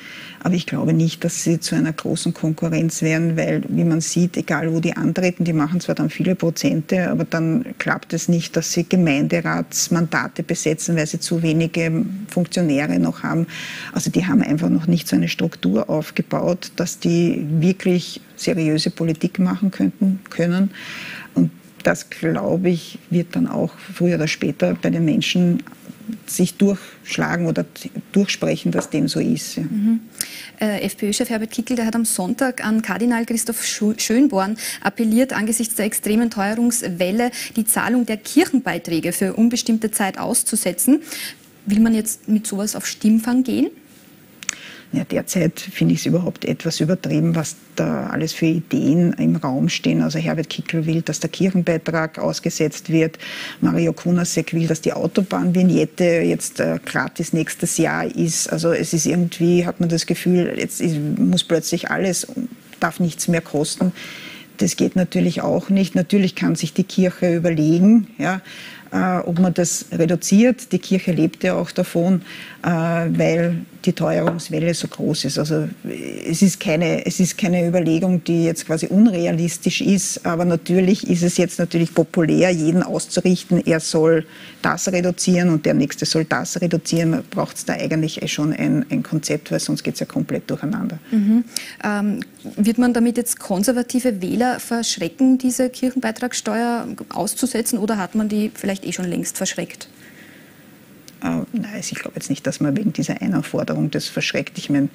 Aber ich glaube nicht, dass sie zu einer großen Konkurrenz werden, weil, wie man sieht, egal wo die antreten, die machen zwar dann viele Prozente, aber dann klappt es nicht, dass sie Gemeinderatsmandate besetzen, weil sie zu wenige Funktionäre noch haben. Also die haben einfach noch nicht so eine Struktur aufgebaut, dass die wirklich seriöse Politik machen könnten, können. Und das, glaube ich, wird dann auch früher oder später bei den Menschen sich durchschlagen oder durchsprechen, dass dem so ist. Mhm. Äh, FPÖ-Chef Herbert Kickel, der hat am Sonntag an Kardinal Christoph Schönborn appelliert, angesichts der extremen Teuerungswelle die Zahlung der Kirchenbeiträge für unbestimmte Zeit auszusetzen. Will man jetzt mit sowas auf Stimmfang gehen? Ja, derzeit finde ich es überhaupt etwas übertrieben, was da alles für Ideen im Raum stehen. Also Herbert Kickl will, dass der Kirchenbeitrag ausgesetzt wird. Mario Kunasek will, dass die Autobahnvignette jetzt äh, gratis nächstes Jahr ist. Also es ist irgendwie, hat man das Gefühl, jetzt ist, muss plötzlich alles, darf nichts mehr kosten. Das geht natürlich auch nicht. Natürlich kann sich die Kirche überlegen, ja, äh, ob man das reduziert. Die Kirche lebt ja auch davon, äh, weil die Teuerungswelle so groß ist. Also es ist, keine, es ist keine Überlegung, die jetzt quasi unrealistisch ist, aber natürlich ist es jetzt natürlich populär, jeden auszurichten, er soll das reduzieren und der nächste soll das reduzieren. Braucht es da eigentlich eh schon ein, ein Konzept, weil sonst geht es ja komplett durcheinander. Mhm. Ähm, wird man damit jetzt konservative Wähler verschrecken, diese Kirchenbeitragssteuer auszusetzen oder hat man die vielleicht eh schon längst verschreckt? Äh, nein, ich glaube jetzt nicht, dass man wegen dieser einer Forderung das verschreckt. Ich meine,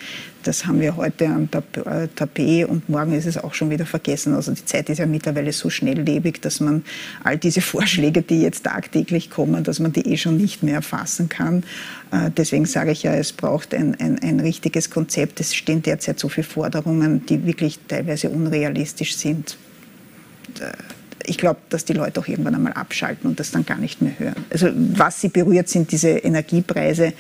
das haben wir heute am äh, Tapet und morgen ist es auch schon wieder vergessen. Also die Zeit ist ja mittlerweile so schnelllebig, dass man all diese Vorschläge, die jetzt tagtäglich kommen, dass man die eh schon nicht mehr erfassen kann. Äh, deswegen sage ich ja, es braucht ein, ein, ein richtiges Konzept. Es stehen derzeit so viele Forderungen, die wirklich teilweise unrealistisch sind ich glaube, dass die Leute auch irgendwann einmal abschalten und das dann gar nicht mehr hören. Also was sie berührt, sind diese Energiepreise.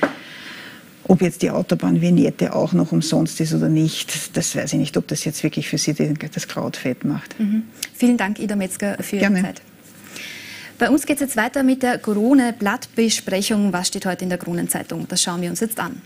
Ob jetzt die Autobahnvignette auch noch umsonst ist oder nicht, das weiß ich nicht, ob das jetzt wirklich für Sie das Krautfett macht. Mhm. Vielen Dank, Ida Metzger, für Ihre Gerne. Zeit. Bei uns geht es jetzt weiter mit der Krone-Blattbesprechung. Was steht heute in der Kronenzeitung? Das schauen wir uns jetzt an.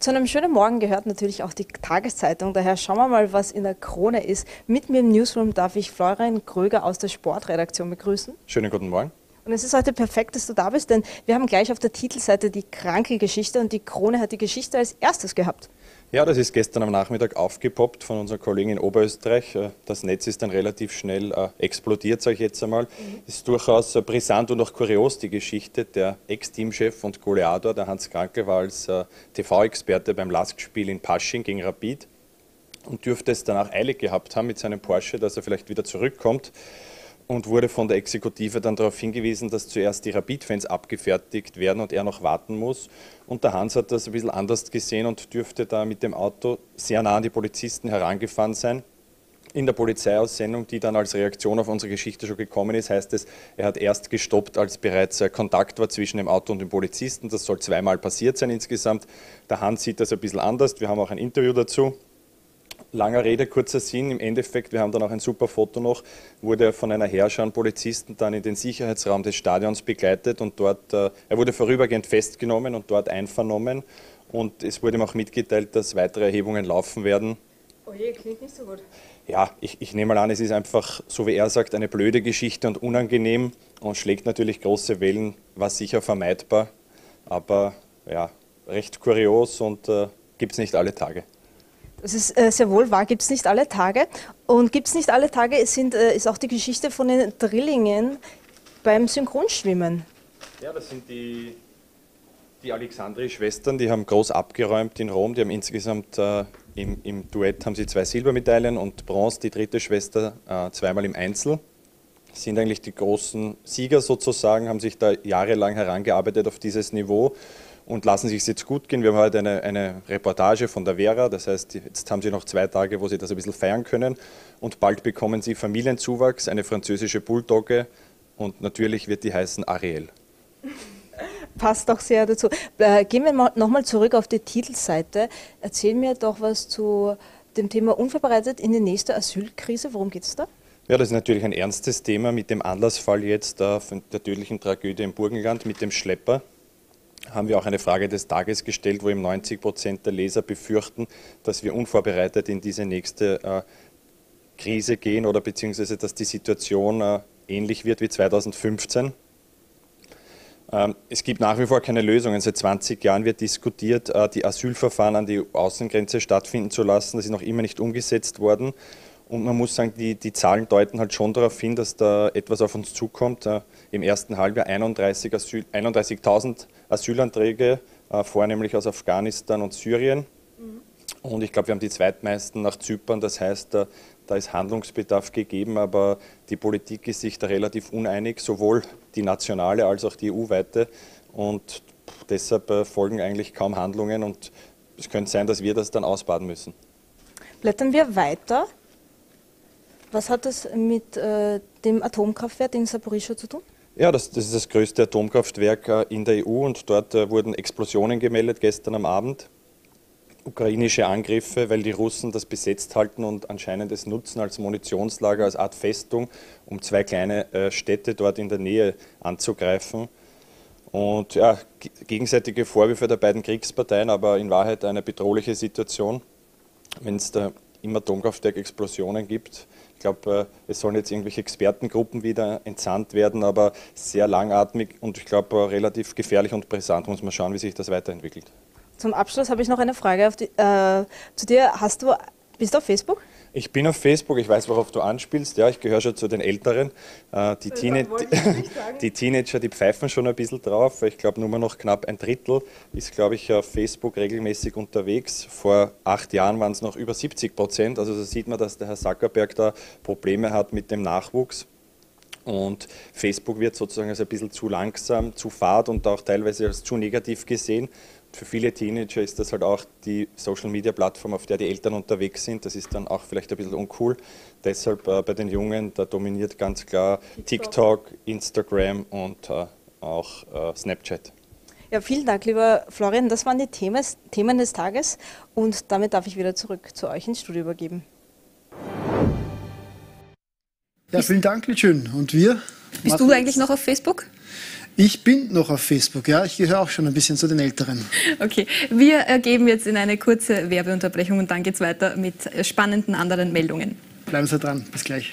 Zu einem schönen Morgen gehört natürlich auch die Tageszeitung. Daher schauen wir mal, was in der Krone ist. Mit mir im Newsroom darf ich Florian Kröger aus der Sportredaktion begrüßen. Schönen guten Morgen. Und es ist heute perfekt, dass du da bist, denn wir haben gleich auf der Titelseite die kranke Geschichte und die Krone hat die Geschichte als erstes gehabt. Ja, das ist gestern am Nachmittag aufgepoppt von unseren Kollegen in Oberösterreich. Äh, das Netz ist dann relativ schnell äh, explodiert, sage ich jetzt einmal. Mhm. Ist durchaus äh, brisant und auch kurios, die Geschichte. Der Ex-Teamchef und Goleador, der Hans Kranke, war als TV-Experte beim Lastspiel in Pasching gegen Rapid und dürfte es danach eilig gehabt haben mit seinem Porsche, dass er vielleicht wieder zurückkommt und wurde von der Exekutive dann darauf hingewiesen, dass zuerst die Rapid-Fans abgefertigt werden und er noch warten muss. Und der Hans hat das ein bisschen anders gesehen und dürfte da mit dem Auto sehr nah an die Polizisten herangefahren sein. In der Polizeiaussendung, die dann als Reaktion auf unsere Geschichte schon gekommen ist, heißt es, er hat erst gestoppt, als bereits Kontakt war zwischen dem Auto und dem Polizisten. Das soll zweimal passiert sein insgesamt. Der Hans sieht das ein bisschen anders. Wir haben auch ein Interview dazu. Langer Rede, kurzer Sinn. Im Endeffekt, wir haben dann auch ein super Foto noch, wurde er von einer Herrscher an Polizisten dann in den Sicherheitsraum des Stadions begleitet und dort, äh, er wurde vorübergehend festgenommen und dort einvernommen. Und es wurde ihm auch mitgeteilt, dass weitere Erhebungen laufen werden. Oh je, klingt nicht so gut. Ja, ich, ich nehme mal an, es ist einfach, so wie er sagt, eine blöde Geschichte und unangenehm und schlägt natürlich große Wellen, war sicher vermeidbar, aber ja, recht kurios und äh, gibt es nicht alle Tage. Das ist äh, sehr wohl wahr, gibt es nicht alle Tage. Und gibt es nicht alle Tage, sind, äh, ist auch die Geschichte von den Drillingen beim Synchronschwimmen. Ja, das sind die, die Alexandri-Schwestern, die haben groß abgeräumt in Rom. Die haben insgesamt äh, im, im, Duett haben sie zwei Silbermedaillen und Bronze, die dritte Schwester, äh, zweimal im Einzel. Sind eigentlich die großen Sieger sozusagen, haben sich da jahrelang herangearbeitet auf dieses Niveau und lassen sich es jetzt gut gehen. Wir haben heute eine, eine Reportage von der Vera, das heißt, jetzt haben sie noch zwei Tage, wo sie das ein bisschen feiern können und bald bekommen sie Familienzuwachs, eine französische Bulldogge und natürlich wird die heißen Ariel. Passt doch sehr dazu. Äh, gehen wir nochmal zurück auf die Titelseite. Erzähl mir doch was zu dem Thema Unvorbereitet in die nächste Asylkrise. Worum geht es da? Ja, das ist natürlich ein ernstes Thema mit dem Anlassfall jetzt der tödlichen Tragödie im Burgenland mit dem Schlepper. Haben wir auch eine Frage des Tages gestellt, wo eben 90 Prozent der Leser befürchten, dass wir unvorbereitet in diese nächste äh, Krise gehen oder beziehungsweise dass die Situation äh, ähnlich wird wie 2015. Ähm, es gibt nach wie vor keine Lösungen. Seit 20 Jahren wird diskutiert, äh, die Asylverfahren an die Außengrenze stattfinden zu lassen. Das ist noch immer nicht umgesetzt worden. Und man muss sagen, die, die Zahlen deuten halt schon darauf hin, dass da etwas auf uns zukommt. Äh, Im ersten Halbjahr 31.000 Asyl, 31 Asylanträge, äh, vornehmlich aus Afghanistan und Syrien. Mhm. Und ich glaube, wir haben die zweitmeisten nach Zypern. Das heißt, da, da ist Handlungsbedarf gegeben, aber die Politik ist sich da relativ uneinig, sowohl die nationale als auch die EU-weite. Und deshalb äh, folgen eigentlich kaum Handlungen und es könnte sein, dass wir das dann ausbaden müssen. Blättern wir weiter. Was hat das mit äh, dem Atomkraftwerk in Saporischschja zu tun? Ja, das, das, ist das größte Atomkraftwerk äh, in der EU und dort äh, wurden Explosionen gemeldet gestern am Abend ukrainische Angriffe, weil die Russen das besetzt halten und anscheinend es nutzen als Munitionslager, als Art Festung, um zwei kleine äh, Städte dort in der Nähe anzugreifen. Und ja, gegenseitige Vorwürfe der beiden Kriegsparteien, aber in Wahrheit eine bedrohliche Situation, wenn es da im Atomkraftwerk Explosionen gibt. Ich glaube, äh, es sollen jetzt irgendwelche Expertengruppen wieder entsandt werden, aber sehr langatmig und ich glaube relativ gefährlich und brisant. Muss man schauen, wie sich das weiterentwickelt. Zum Abschluss habe ich noch eine Frage die, äh, zu dir. Hast du, bist du auf Facebook? Ich bin auf Facebook, ich weiß, worauf du anspielst. Ja, ich gehöre schon zu den Älteren. Äh, die, Teenie die, die, Teenager, die pfeifen schon ein bisschen drauf. Ich glaube, nur noch knapp ein Drittel ist, glaube ich, auf Facebook regelmäßig unterwegs. Vor acht Jahren waren es noch über 70 Prozent. Also da sieht man, dass der Herr Zuckerberg da Probleme hat mit dem Nachwuchs. Und Facebook wird sozusagen als ein bisschen zu langsam, zu fad und auch teilweise als zu negativ gesehen für viele Teenager ist das halt auch die Social-Media-Plattform, auf der die Eltern unterwegs sind. Das ist dann auch vielleicht ein bisschen uncool. Deshalb äh, bei den Jungen, da dominiert ganz klar TikTok, Instagram und äh, auch äh, Snapchat. Ja, vielen Dank, lieber Florian. Das waren die Themen, Themen des Tages und damit darf ich wieder zurück zu euch ins Studio übergeben. Ja, vielen Dank, Litschön. Und wir? Bist du eigentlich noch auf Facebook? Ich bin noch auf Facebook, ja. Ich gehöre auch schon ein bisschen zu den Älteren. Okay, wir geben jetzt in eine kurze Werbeunterbrechung und dann geht es weiter mit spannenden anderen Meldungen. Bleiben Sie dran. Bis gleich.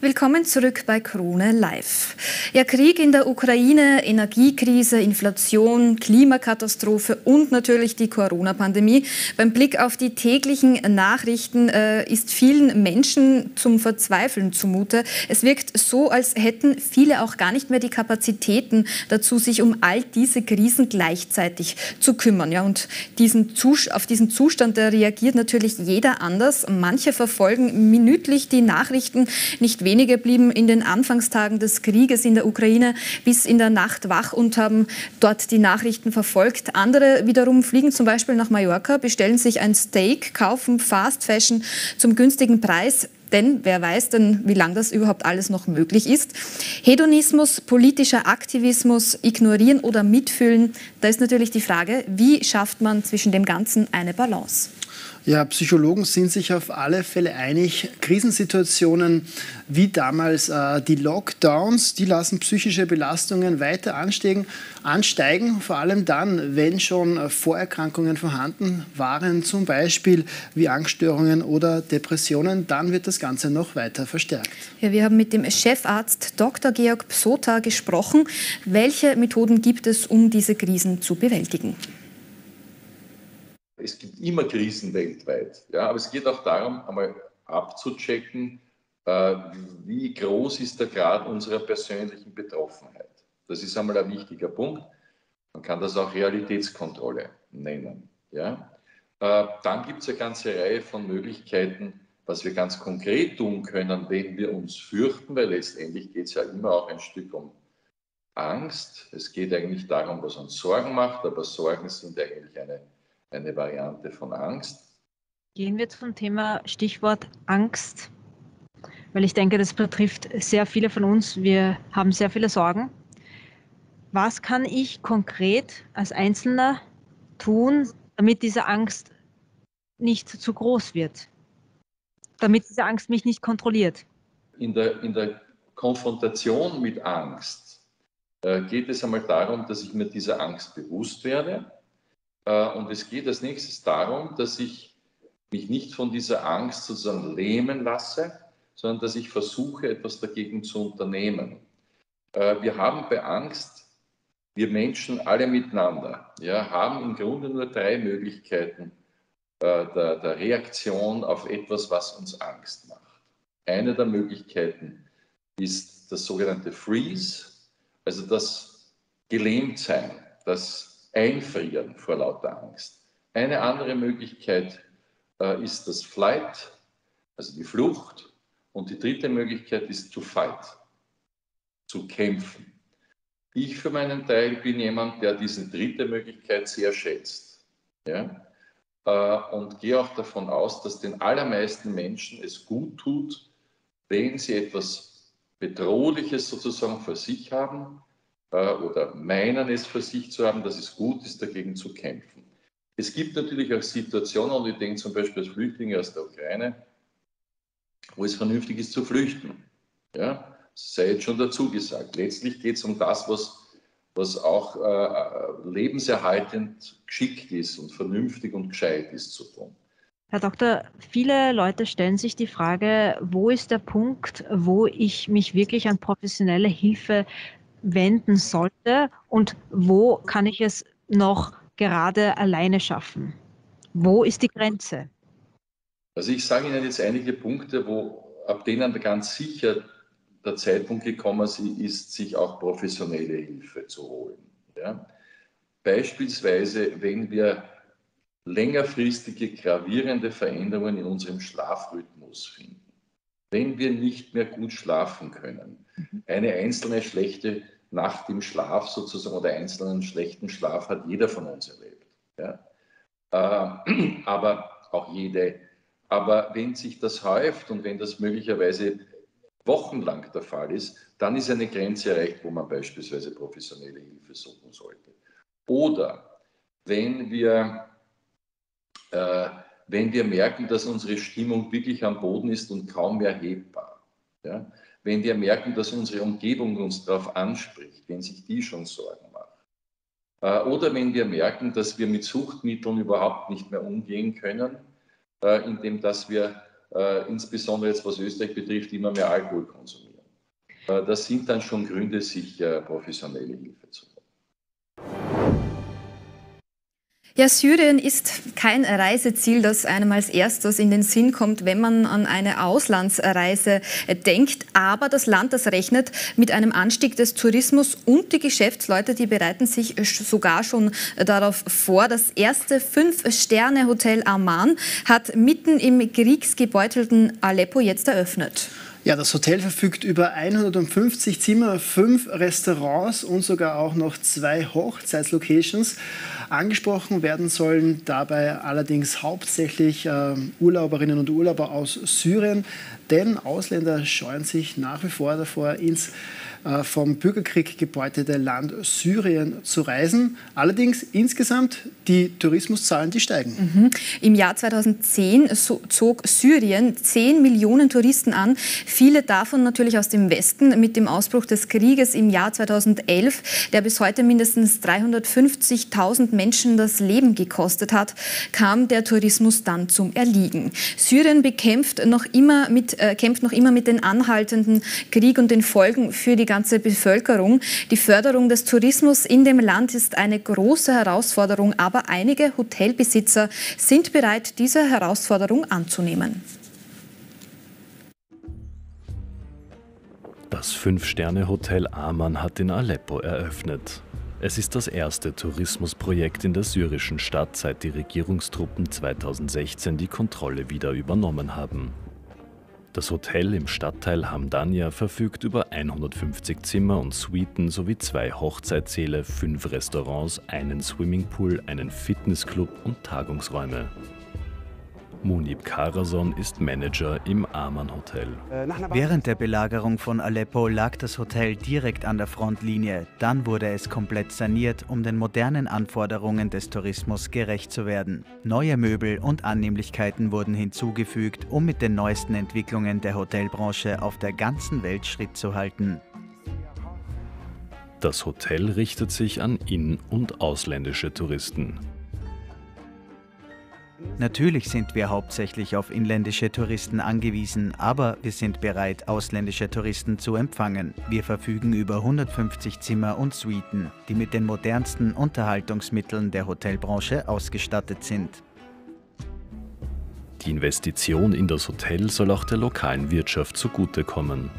Willkommen zurück bei Krone Live. Ja, Krieg in der Ukraine, Energiekrise, Inflation, Klimakatastrophe und natürlich die Corona-Pandemie. Beim Blick auf die täglichen Nachrichten äh, ist vielen Menschen zum Verzweifeln zumute. Es wirkt so, als hätten viele auch gar nicht mehr die Kapazitäten dazu, sich um all diese Krisen gleichzeitig zu kümmern. Ja, und diesen auf diesen Zustand reagiert natürlich jeder anders. Manche verfolgen minütlich die Nachrichten nicht Wenige blieben in den Anfangstagen des Krieges in der Ukraine bis in der Nacht wach und haben dort die Nachrichten verfolgt. Andere wiederum fliegen zum Beispiel nach Mallorca, bestellen sich ein Steak, kaufen Fast Fashion zum günstigen Preis. Denn wer weiß denn, wie lange das überhaupt alles noch möglich ist. Hedonismus, politischer Aktivismus, ignorieren oder mitfühlen, da ist natürlich die Frage, wie schafft man zwischen dem Ganzen eine Balance? Ja, Psychologen sind sich auf alle Fälle einig. Krisensituationen wie damals äh, die Lockdowns, die lassen psychische Belastungen weiter ansteigen, ansteigen, vor allem dann, wenn schon äh, Vorerkrankungen vorhanden waren, zum Beispiel wie Angststörungen oder Depressionen, dann wird das Ganze noch weiter verstärkt. Ja, wir haben mit dem Chefarzt Dr. Georg Psota gesprochen. Welche Methoden gibt es, um diese Krisen zu bewältigen? Es gibt immer Krisen weltweit. Ja, aber es geht auch darum, einmal abzuchecken, äh, wie groß ist der Grad unserer persönlichen Betroffenheit. Das ist einmal ein wichtiger Punkt. Man kann das auch Realitätskontrolle nennen. Ja? Äh, dann gibt es eine ganze Reihe von Möglichkeiten, was wir ganz konkret tun können, wenn wir uns fürchten, weil letztendlich geht es ja immer auch ein Stück um Angst. Es geht eigentlich darum, was uns Sorgen macht, aber Sorgen sind eigentlich eine eine Variante von Angst. Gehen wir zum Thema Stichwort Angst, weil ich denke, das betrifft sehr viele von uns. Wir haben sehr viele Sorgen. Was kann ich konkret als Einzelner tun, damit diese Angst nicht zu groß wird? Damit diese Angst mich nicht kontrolliert? In der, in der Konfrontation mit Angst äh, geht es einmal darum, dass ich mir dieser Angst bewusst werde und es geht als nächstes darum, dass ich mich nicht von dieser Angst sozusagen lähmen lasse, sondern dass ich versuche, etwas dagegen zu unternehmen. Äh, wir haben bei Angst, wir Menschen alle miteinander, ja, haben im Grunde nur drei Möglichkeiten äh, der, der Reaktion auf etwas, was uns Angst macht. Eine der Möglichkeiten ist das sogenannte Freeze, also das Gelähmtsein, das einfrieren vor lauter Angst. Eine andere Möglichkeit äh, ist das Flight, also die Flucht. Und die dritte Möglichkeit ist to fight, zu kämpfen. Ich für meinen Teil bin jemand, der diese dritte Möglichkeit sehr schätzt. Ja? Äh, und gehe auch davon aus, dass den allermeisten Menschen es gut tut, wenn sie etwas Bedrohliches sozusagen für sich haben, äh, oder meinen es für sich zu haben, dass es gut ist, dagegen zu kämpfen. Es gibt natürlich auch Situationen, und ich denke zum Beispiel als Flüchtlinge aus der Ukraine, wo es vernünftig ist zu flüchten. Ja, sei jetzt schon dazu gesagt. Letztlich geht es um das, was, was auch äh, lebenserhaltend geschickt ist und vernünftig und gescheit ist zu tun. Herr Doktor, viele Leute stellen sich die Frage, wo ist der Punkt, wo ich mich wirklich an professionelle Hilfe wenden sollte und wo kann ich es noch gerade alleine schaffen? Wo ist die Grenze? Also ich sage Ihnen jetzt einige Punkte, wo ab denen ganz sicher der Zeitpunkt gekommen ist, sich auch professionelle Hilfe zu holen. Ja? Beispielsweise, wenn wir längerfristige gravierende Veränderungen in unserem Schlafrhythmus finden wenn wir nicht mehr gut schlafen können. Mhm. Eine einzelne schlechte Nacht im Schlaf sozusagen oder einzelnen schlechten Schlaf hat jeder von uns erlebt. Ja? Äh, aber auch jede. Aber wenn sich das häuft und wenn das möglicherweise wochenlang der Fall ist, dann ist eine Grenze erreicht, wo man beispielsweise professionelle Hilfe suchen sollte. Oder wenn wir äh, wenn wir merken, dass unsere Stimmung wirklich am Boden ist und kaum mehr hebbar. Ja? Wenn wir merken, dass unsere Umgebung uns darauf anspricht, wenn sich die schon Sorgen macht. Äh, oder wenn wir merken, dass wir mit Suchtmitteln überhaupt nicht mehr umgehen können, äh, indem dass wir äh, insbesondere jetzt was Österreich betrifft, immer mehr Alkohol konsumieren. Äh, das sind dann schon Gründe, sich äh, professionelle Hilfe zu Ja, Syrien ist kein Reiseziel, das einem als erstes in den Sinn kommt, wenn man an eine Auslandsreise denkt. Aber das Land, das rechnet mit einem Anstieg des Tourismus und die Geschäftsleute, die bereiten sich sogar schon darauf vor. Das erste Fünf-Sterne-Hotel Amman hat mitten im kriegsgebeutelten Aleppo jetzt eröffnet. Ja, das Hotel verfügt über 150 Zimmer, fünf Restaurants und sogar auch noch zwei Hochzeitslocations. Angesprochen werden sollen dabei allerdings hauptsächlich äh, Urlauberinnen und Urlauber aus Syrien, denn Ausländer scheuen sich nach wie vor davor, ins vom Bürgerkrieg gebeutete Land Syrien zu reisen. Allerdings insgesamt die Tourismuszahlen, die steigen. Mhm. Im Jahr 2010 zog Syrien 10 Millionen Touristen an, viele davon natürlich aus dem Westen. Mit dem Ausbruch des Krieges im Jahr 2011, der bis heute mindestens 350.000 Menschen das Leben gekostet hat, kam der Tourismus dann zum Erliegen. Syrien bekämpft noch immer mit, äh, kämpft noch immer mit den anhaltenden Krieg und den Folgen für die ganze Bevölkerung. Die Förderung des Tourismus in dem Land ist eine große Herausforderung, aber einige Hotelbesitzer sind bereit, diese Herausforderung anzunehmen. Das Fünf-Sterne-Hotel Aman hat in Aleppo eröffnet. Es ist das erste Tourismusprojekt in der syrischen Stadt, seit die Regierungstruppen 2016 die Kontrolle wieder übernommen haben. Das Hotel im Stadtteil Hamdania verfügt über 150 Zimmer und Suiten sowie zwei Hochzeitssäle, fünf Restaurants, einen Swimmingpool, einen Fitnessclub und Tagungsräume. Munib Karason ist Manager im Aman Hotel. Während der Belagerung von Aleppo lag das Hotel direkt an der Frontlinie. Dann wurde es komplett saniert, um den modernen Anforderungen des Tourismus gerecht zu werden. Neue Möbel und Annehmlichkeiten wurden hinzugefügt, um mit den neuesten Entwicklungen der Hotelbranche auf der ganzen Welt Schritt zu halten. Das Hotel richtet sich an in- und ausländische Touristen. Natürlich sind wir hauptsächlich auf inländische Touristen angewiesen, aber wir sind bereit, ausländische Touristen zu empfangen. Wir verfügen über 150 Zimmer und Suiten, die mit den modernsten Unterhaltungsmitteln der Hotelbranche ausgestattet sind. Die Investition in das Hotel soll auch der lokalen Wirtschaft zugutekommen.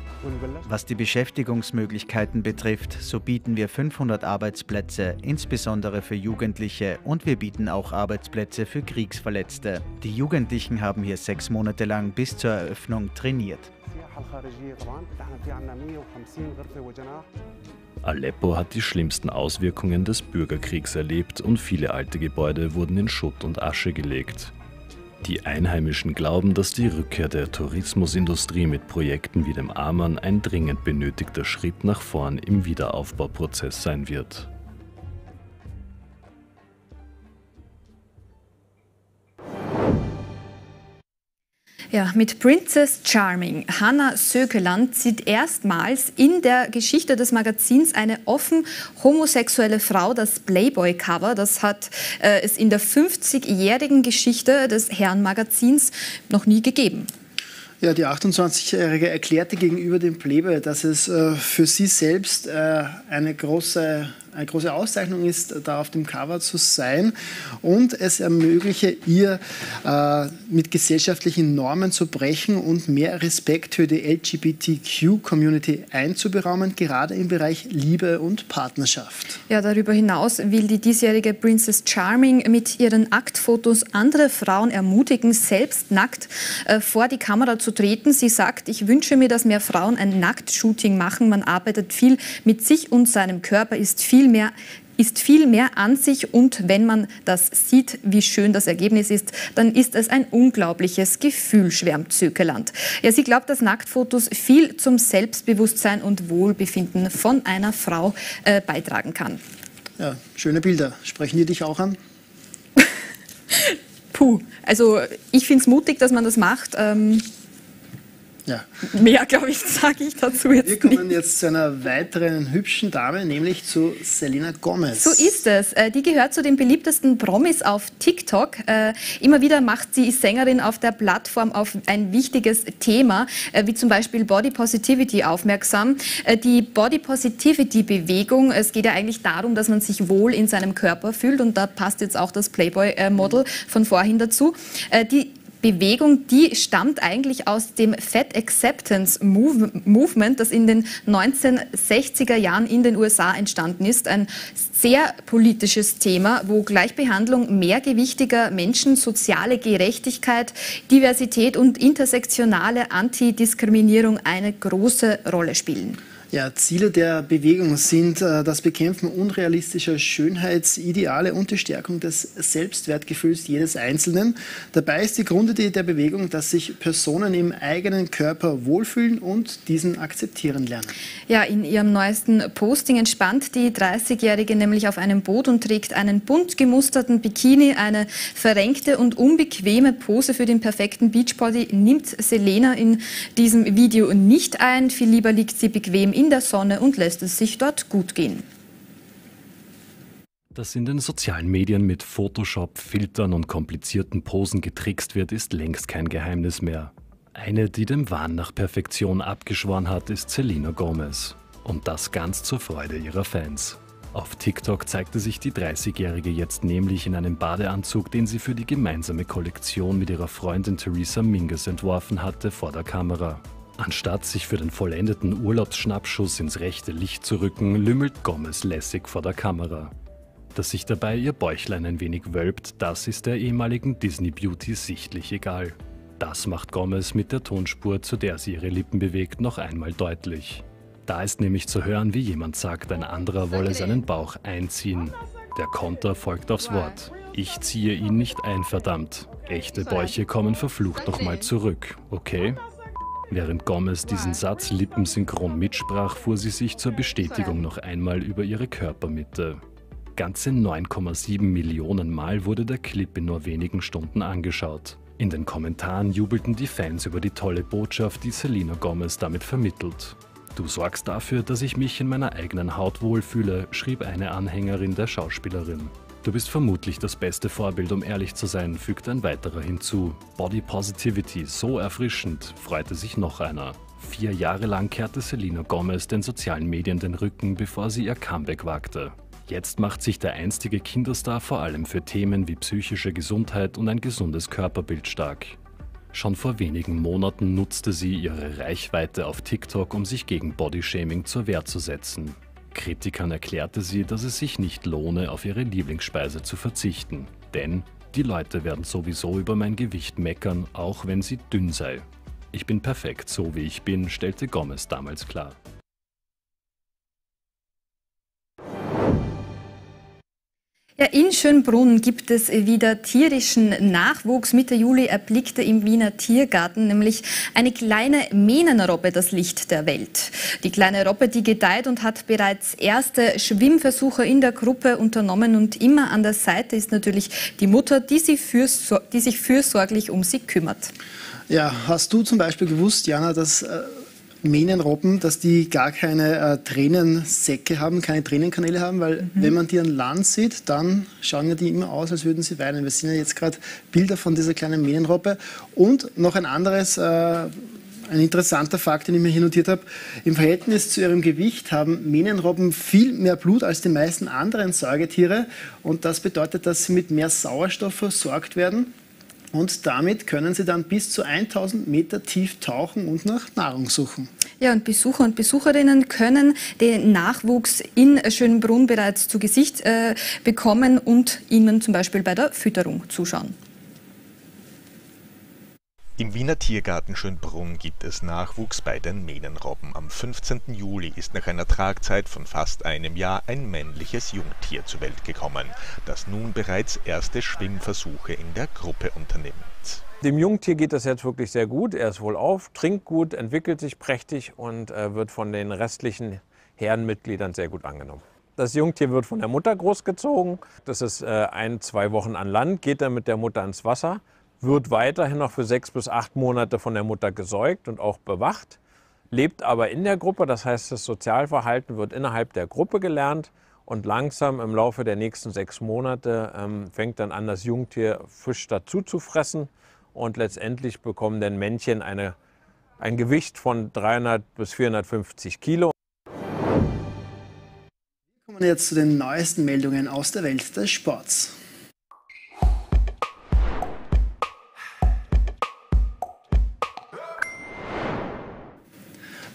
Was die Beschäftigungsmöglichkeiten betrifft, so bieten wir 500 Arbeitsplätze, insbesondere für Jugendliche, und wir bieten auch Arbeitsplätze für Kriegsverletzte. Die Jugendlichen haben hier sechs Monate lang bis zur Eröffnung trainiert. Aleppo hat die schlimmsten Auswirkungen des Bürgerkriegs erlebt und viele alte Gebäude wurden in Schutt und Asche gelegt. Die Einheimischen glauben, dass die Rückkehr der Tourismusindustrie mit Projekten wie dem Amann ein dringend benötigter Schritt nach vorn im Wiederaufbauprozess sein wird. Ja, mit Princess Charming. Hannah Sökeland sieht erstmals in der Geschichte des Magazins eine offen homosexuelle Frau, das Playboy-Cover. Das hat äh, es in der 50-jährigen Geschichte des Herrenmagazins noch nie gegeben. Ja, die 28-Jährige erklärte gegenüber dem Playboy, dass es äh, für sie selbst äh, eine große eine große Auszeichnung ist, da auf dem Cover zu sein und es ermögliche ihr, äh, mit gesellschaftlichen Normen zu brechen und mehr Respekt für die LGBTQ-Community einzuberaumen, gerade im Bereich Liebe und Partnerschaft. Ja, darüber hinaus will die diesjährige Princess Charming mit ihren Aktfotos andere Frauen ermutigen, selbst nackt äh, vor die Kamera zu treten. Sie sagt, ich wünsche mir, dass mehr Frauen ein Nacktshooting machen. Man arbeitet viel mit sich und seinem Körper, ist viel mehr ist viel mehr an sich und wenn man das sieht, wie schön das Ergebnis ist, dann ist es ein unglaubliches Gefühl, schwärmt Zökeland. Ja, sie glaubt, dass Nacktfotos viel zum Selbstbewusstsein und Wohlbefinden von einer Frau äh, beitragen kann. Ja, schöne Bilder. Sprechen die dich auch an? Puh, also ich finde es mutig, dass man das macht. Ähm Ja. Mehr, glaube ich, sage ich dazu jetzt Wir kommen nicht. jetzt zu einer weiteren hübschen Dame, nämlich zu Selena Gomez. So ist es. Äh, die gehört zu den beliebtesten Promis auf TikTok. Äh, immer wieder macht sie Sängerin auf der Plattform auf ein wichtiges Thema, äh, wie zum Beispiel Body Positivity aufmerksam. Die Body Positivity Bewegung, es geht ja eigentlich darum, dass man sich wohl in seinem Körper fühlt und da passt jetzt auch das Playboy-Model von vorhin dazu. Die Bewegung, die stammt eigentlich aus dem Fat Acceptance Movement, das in den 1960er Jahren in den USA entstanden ist. Ein sehr politisches Thema, wo Gleichbehandlung mehrgewichtiger Menschen, soziale Gerechtigkeit, Diversität und intersektionale Antidiskriminierung eine große Rolle spielen. Ja, Ziele der Bewegung sind äh, das Bekämpfen unrealistischer Schönheitsideale und die Stärkung des Selbstwertgefühls jedes Einzelnen. Dabei ist die Grundidee der Bewegung, dass sich Personen im eigenen Körper wohlfühlen und diesen akzeptieren lernen. Ja, in ihrem neuesten Posting entspannt die 30-Jährige nämlich auf einem Boot und trägt einen bunt gemusterten Bikini. Eine verrenkte und unbequeme Pose für den perfekten Beachbody nimmt Selena in diesem Video nicht ein. Viel lieber liegt sie bequem in der Sonne und lässt es sich dort gut gehen. Dass in den sozialen Medien mit Photoshop, Filtern und komplizierten Posen getrickst wird, ist längst kein Geheimnis mehr. Eine, die dem Wahn nach Perfektion abgeschworen hat, ist Selena Gomez. Und das ganz zur Freude ihrer Fans. Auf TikTok zeigte sich die 30-Jährige jetzt nämlich in einem Badeanzug, den sie für die gemeinsame Kollektion mit ihrer Freundin Theresa Mingus entworfen hatte, vor der Kamera. Anstatt sich für den vollendeten Urlaubsschnappschuss ins rechte Licht zu rücken, lümmelt Gomez lässig vor der Kamera. Dass sich dabei ihr Bäuchlein ein wenig wölbt, das ist der ehemaligen Disney Beauty sichtlich egal. Das macht Gomez mit der Tonspur, zu der sie ihre Lippen bewegt, noch einmal deutlich. Da ist nämlich zu hören, wie jemand sagt, ein anderer wolle seinen Bauch einziehen. Der Konter folgt aufs Wort. Ich ziehe ihn nicht ein, verdammt. Echte Bäuche kommen verflucht nochmal zurück, okay? Während Gomez diesen Satz lippensynchron mitsprach, fuhr sie sich zur Bestätigung noch einmal über ihre Körpermitte. Ganze 9,7 Millionen Mal wurde der Clip in nur wenigen Stunden angeschaut. In den Kommentaren jubelten die Fans über die tolle Botschaft, die Selena Gomez damit vermittelt. Du sorgst dafür, dass ich mich in meiner eigenen Haut wohlfühle, schrieb eine Anhängerin der Schauspielerin. Du bist vermutlich das beste Vorbild, um ehrlich zu sein, fügte ein weiterer hinzu. Body Positivity, so erfrischend, freute sich noch einer. Vier Jahre lang kehrte Selena Gomez den sozialen Medien den Rücken, bevor sie ihr Comeback wagte. Jetzt macht sich der einstige Kinderstar vor allem für Themen wie psychische Gesundheit und ein gesundes Körperbild stark. Schon vor wenigen Monaten nutzte sie ihre Reichweite auf TikTok, um sich gegen Bodyshaming zur Wehr zu setzen. Kritikern erklärte sie, dass es sich nicht lohne, auf ihre Lieblingsspeise zu verzichten. Denn die Leute werden sowieso über mein Gewicht meckern, auch wenn sie dünn sei. Ich bin perfekt, so wie ich bin, stellte Gomez damals klar. Ja, in Schönbrunn gibt es wieder tierischen Nachwuchs. Mitte Juli erblickte im Wiener Tiergarten nämlich eine kleine Mähnenrobbe das Licht der Welt. Die kleine Robbe, die gedeiht und hat bereits erste Schwimmversuche in der Gruppe unternommen und immer an der Seite ist natürlich die Mutter, die, sie die sich fürsorglich um sie kümmert. Ja, hast du zum Beispiel gewusst, Jana, dass äh, Mähnenrobben, dass die gar keine äh, Tränensäcke haben, keine Tränenkanäle haben, weil mhm. wenn man die an Land sieht, dann schauen ja die immer aus, als würden sie weinen. Wir sehen ja jetzt gerade Bilder von dieser kleinen Mähnenrobbe. Und noch ein anderes, äh, ein interessanter Fakt, den ich mir hier notiert habe. Im Verhältnis zu ihrem Gewicht haben Mähnenrobben viel mehr Blut als die meisten anderen Säugetiere. Und das bedeutet, dass sie mit mehr Sauerstoff versorgt werden. Und damit können sie dann bis zu 1000 Meter tief tauchen und nach Nahrung suchen. Ja, und Besucher und Besucherinnen können den Nachwuchs in Schönbrunn bereits zu Gesicht äh, bekommen und ihnen zum Beispiel bei der Fütterung zuschauen. Im Wiener Tiergarten Schönbrunn gibt es Nachwuchs bei den Mähnenrobben. Am 15. Juli ist nach einer Tragzeit von fast einem Jahr ein männliches Jungtier zur Welt gekommen, das nun bereits erste Schwimmversuche in der Gruppe unternimmt. Dem Jungtier geht das jetzt wirklich sehr gut. Er ist wohlauf, trinkt gut, entwickelt sich prächtig und äh, wird von den restlichen Herrenmitgliedern sehr gut angenommen. Das Jungtier wird von der Mutter großgezogen. Das ist äh, ein, zwei Wochen an Land, geht dann mit der Mutter ins Wasser wird weiterhin noch für sechs bis acht Monate von der Mutter gesäugt und auch bewacht, lebt aber in der Gruppe. Das heißt, das Sozialverhalten wird innerhalb der Gruppe gelernt und langsam im Laufe der nächsten sechs Monate ähm, fängt dann an, das Jungtier Fisch dazu zu fressen und letztendlich bekommen dann Männchen eine, ein Gewicht von 300 bis 450 Kilo. Wir kommen jetzt zu den neuesten Meldungen aus der Welt des Sports.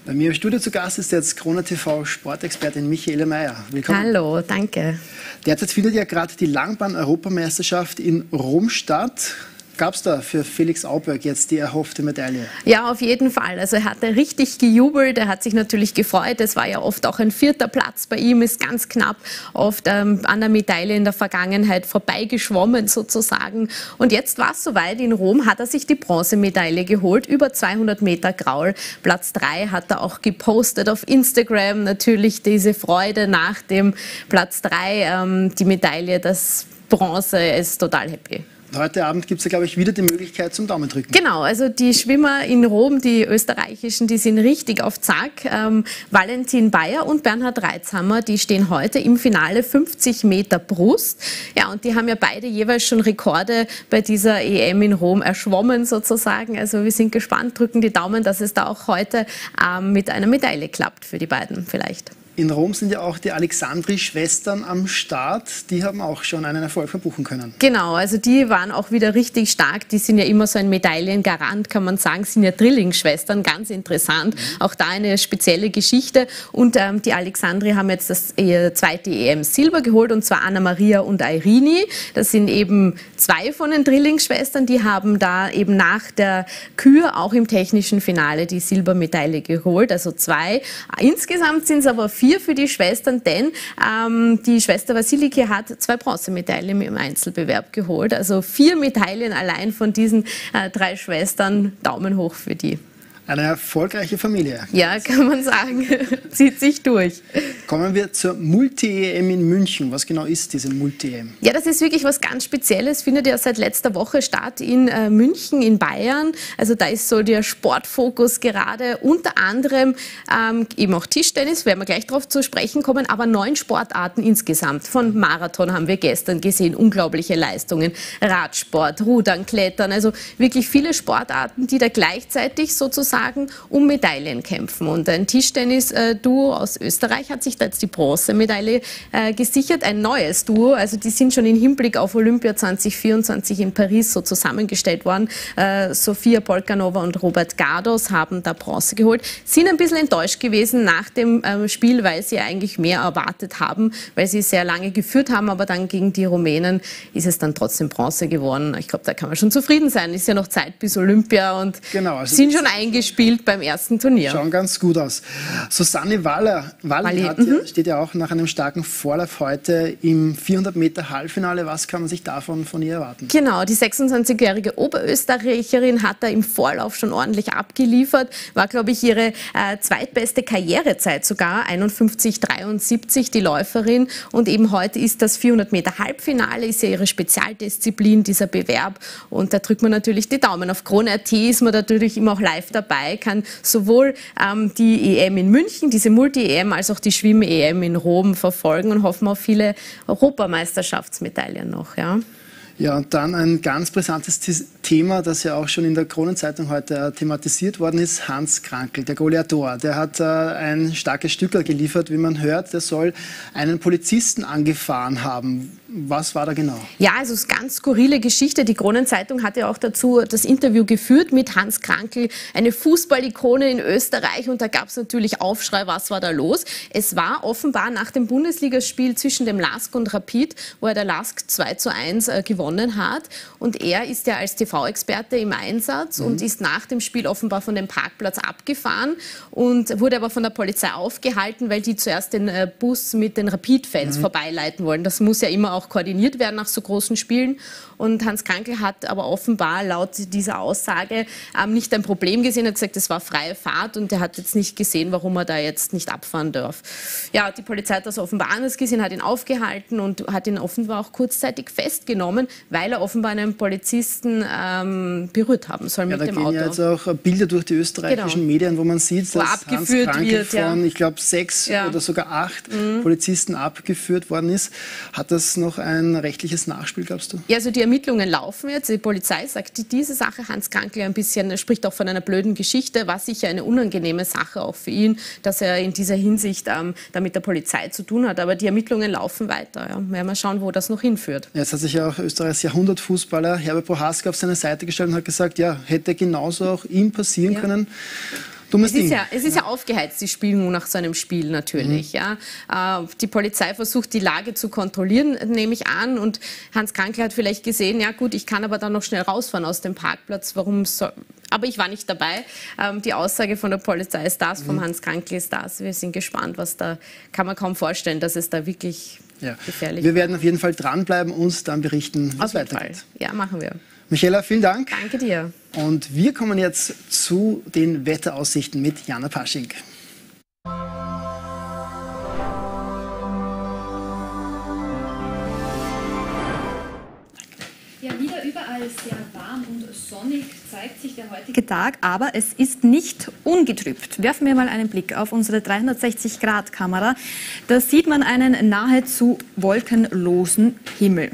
Bei mir im Studio zu Gast ist jetzt Krone TV Sportexpertin Michaela Mayer. Willkommen. Hallo, danke. Derzeit findet ja gerade die Langbahn-Europameisterschaft in Rom statt. Gab es da für Felix Auberg jetzt die erhoffte Medaille? Ja, auf jeden Fall. Also er hat richtig gejubelt, er hat sich natürlich gefreut. Es war ja oft auch ein vierter Platz bei ihm, ist ganz knapp oft ähm, an der Medaille in der Vergangenheit vorbeigeschwommen sozusagen. Und jetzt war es soweit, in Rom hat er sich die Bronzemedaille geholt, über 200 Meter Graul. Platz 3 hat er auch gepostet auf Instagram. Natürlich diese Freude nach dem Platz 3, ähm, die Medaille, das Bronze, er ist total happy heute Abend gibt es ja, glaube ich, wieder die Möglichkeit zum Daumen drücken. Genau, also die Schwimmer in Rom, die österreichischen, die sind richtig auf Zack. Ähm, Valentin Bayer und Bernhard Reitzhammer, die stehen heute im Finale 50 Meter Brust. Ja, und die haben ja beide jeweils schon Rekorde bei dieser EM in Rom erschwommen sozusagen. Also wir sind gespannt, drücken die Daumen, dass es da auch heute ähm, mit einer Medaille klappt für die beiden vielleicht. In Rom sind ja auch die Alexandri-Schwestern am Start. Die haben auch schon einen Erfolg verbuchen können. Genau, also die waren auch wieder richtig stark. Die sind ja immer so ein Medaillengarant, kann man sagen. Sind ja Drillingsschwestern, ganz interessant. Mhm. Auch da eine spezielle Geschichte. Und ähm, die Alexandri haben jetzt das zweite EM Silber geholt, und zwar Anna-Maria und Irini. Das sind eben zwei von den Drillingsschwestern. Die haben da eben nach der Kür auch im technischen Finale die Silbermedaille geholt. Also zwei. Insgesamt sind es aber vier vier für die Schwestern, denn ähm, die Schwester Vasilike hat zwei Bronzemedaillen im Einzelbewerb geholt. Also vier Medaillen allein von diesen äh, drei Schwestern. Daumen hoch für die. Eine erfolgreiche Familie. Ja, kann man sagen. Zieht sich durch. Kommen wir zur Multi-EM in München. Was genau ist diese Multi-EM? Ja, das ist wirklich was ganz Spezielles. Findet ja seit letzter Woche statt in äh, München, in Bayern. Also da ist so der Sportfokus gerade unter anderem ähm, eben auch Tischtennis, werden wir gleich darauf zu sprechen kommen, aber neun Sportarten insgesamt. Von Marathon haben wir gestern gesehen, unglaubliche Leistungen. Radsport, Rudern, Klettern, also wirklich viele Sportarten, die da gleichzeitig sozusagen sozusagen um Medaillen kämpfen. Und ein Tischtennis-Duo aus Österreich hat sich da jetzt die Bronzemedaille äh, gesichert. Ein neues Duo, also die sind schon im Hinblick auf Olympia 2024 in Paris so zusammengestellt worden. Äh, Sofia Polkanova und Robert Gardos haben da Bronze geholt. Sind ein bisschen enttäuscht gewesen nach dem äh, Spiel, weil sie eigentlich mehr erwartet haben, weil sie sehr lange geführt haben, aber dann gegen die Rumänen ist es dann trotzdem Bronze geworden. Ich glaube, da kann man schon zufrieden sein. Ist ja noch Zeit bis Olympia und genau, also sind schon eingespielt gespielt beim ersten Turnier. Schauen ganz gut aus. Susanne Waller, Waller hat, mhm. steht ja auch nach einem starken Vorlauf heute im 400 Meter Halbfinale. Was kann man sich davon von ihr erwarten? Genau, die 26-jährige Oberösterreicherin hat da im Vorlauf schon ordentlich abgeliefert. War, glaube ich, ihre äh, zweitbeste Karrierezeit sogar, 51,73 die Läuferin. Und eben heute ist das 400 Meter Halbfinale, ist ja ihre Spezialdisziplin, dieser Bewerb. Und da drückt man natürlich die Daumen. Auf Krone.at ist man natürlich immer auch live dabei dabei, kann sowohl ähm, die EM in München, diese Multi-EM, als auch die Schwimm-EM in Rom verfolgen und hoffen auf viele Europameisterschaftsmedaillen noch. Ja. Ja, und dann ein ganz brisantes Thema, das ja auch schon in der Kronenzeitung heute äh, thematisiert worden ist, Hans Krankel, der Goliathor. Der hat äh, ein starkes Stück geliefert, wie man hört. Der soll einen Polizisten angefahren haben. Was war da genau? Ja, also es ist eine ganz skurrile Geschichte. Die Kronenzeitung hat ja auch dazu das Interview geführt mit Hans Krankel, eine Fußballikone in Österreich. Und da gab es natürlich Aufschrei, was war da los. Es war offenbar nach dem Bundesligaspiel zwischen dem LASK und Rapid, wo er der LASK 2 zu 1 äh, gewonnen hat. Und er ist ja als TV-Experte im Einsatz mhm. und ist nach dem Spiel offenbar von dem Parkplatz abgefahren und wurde aber von der Polizei aufgehalten, weil die zuerst den äh, Bus mit den Rapid-Fans mhm. vorbeileiten wollen. Das muss ja immer auch auch koordiniert werden nach so großen Spielen. Und Hans Krankel hat aber offenbar laut dieser Aussage ähm, nicht ein Problem gesehen. Er hat gesagt, es war freie Fahrt und er hat jetzt nicht gesehen, warum er da jetzt nicht abfahren darf. Ja, die Polizei hat das offenbar anders gesehen, hat ihn aufgehalten und hat ihn offenbar auch kurzzeitig festgenommen, weil er offenbar einen Polizisten ähm, berührt haben soll ja, mit dem Auto. Ja, jetzt auch Bilder durch die österreichischen Genau. Medien, wo man sieht, Wo dass abgeführt Hans Krankel wird, von, ja. ich glaube, sechs Ja. oder sogar acht Mhm. Polizisten abgeführt worden ist. Hat das noch ein rechtliches Nachspiel, glaubst du? Ja, also die Ermittlungen laufen jetzt. Die Polizei sagt die- diese Sache, Hans Krankel ein bisschen, spricht auch von einer blöden Geschichte, war sicher eine unangenehme Sache auch für ihn, dass er in dieser Hinsicht ähm, da mit der Polizei zu tun hat. Aber die Ermittlungen laufen weiter. Ja. Werden wir schauen, wo das noch hinführt. Jetzt hat sich ja auch Österreichs Jahrhundertfußballer Herbert Prohaska auf seine Seite gestellt und hat gesagt, ja, hätte genauso auch ihm passieren können. Dummes Es ist, ja, es ist ja aufgeheizt, die Spielung nach so einem Spiel natürlich. Mhm. Ja. Äh, die Polizei versucht, die Lage zu kontrollieren, nehme ich an. Und Hans Krankel hat vielleicht gesehen, ja gut, ich kann aber dann noch schnell rausfahren aus dem Parkplatz. Warum soll... Aber ich war nicht dabei. Ähm, die Aussage von der Polizei ist das, vom Mhm. Hans Krankel ist das. Wir sind gespannt, was da... Kann man kaum vorstellen, dass es da wirklich Ja. gefährlich Wir werden auf jeden Fall dranbleiben und dann berichten, Fall. weitergeht. Ja, machen wir. Michaela, vielen Dank. Danke dir. Und wir kommen jetzt zu den Wetteraussichten mit Jana Paschink. Ja, wieder überall sehr warm und sonnig zeigt sich der heutige Tag, aber es ist nicht ungetrübt. Werfen wir mal einen Blick auf unsere 360-Grad-Kamera. Da sieht man einen nahezu wolkenlosen Himmel.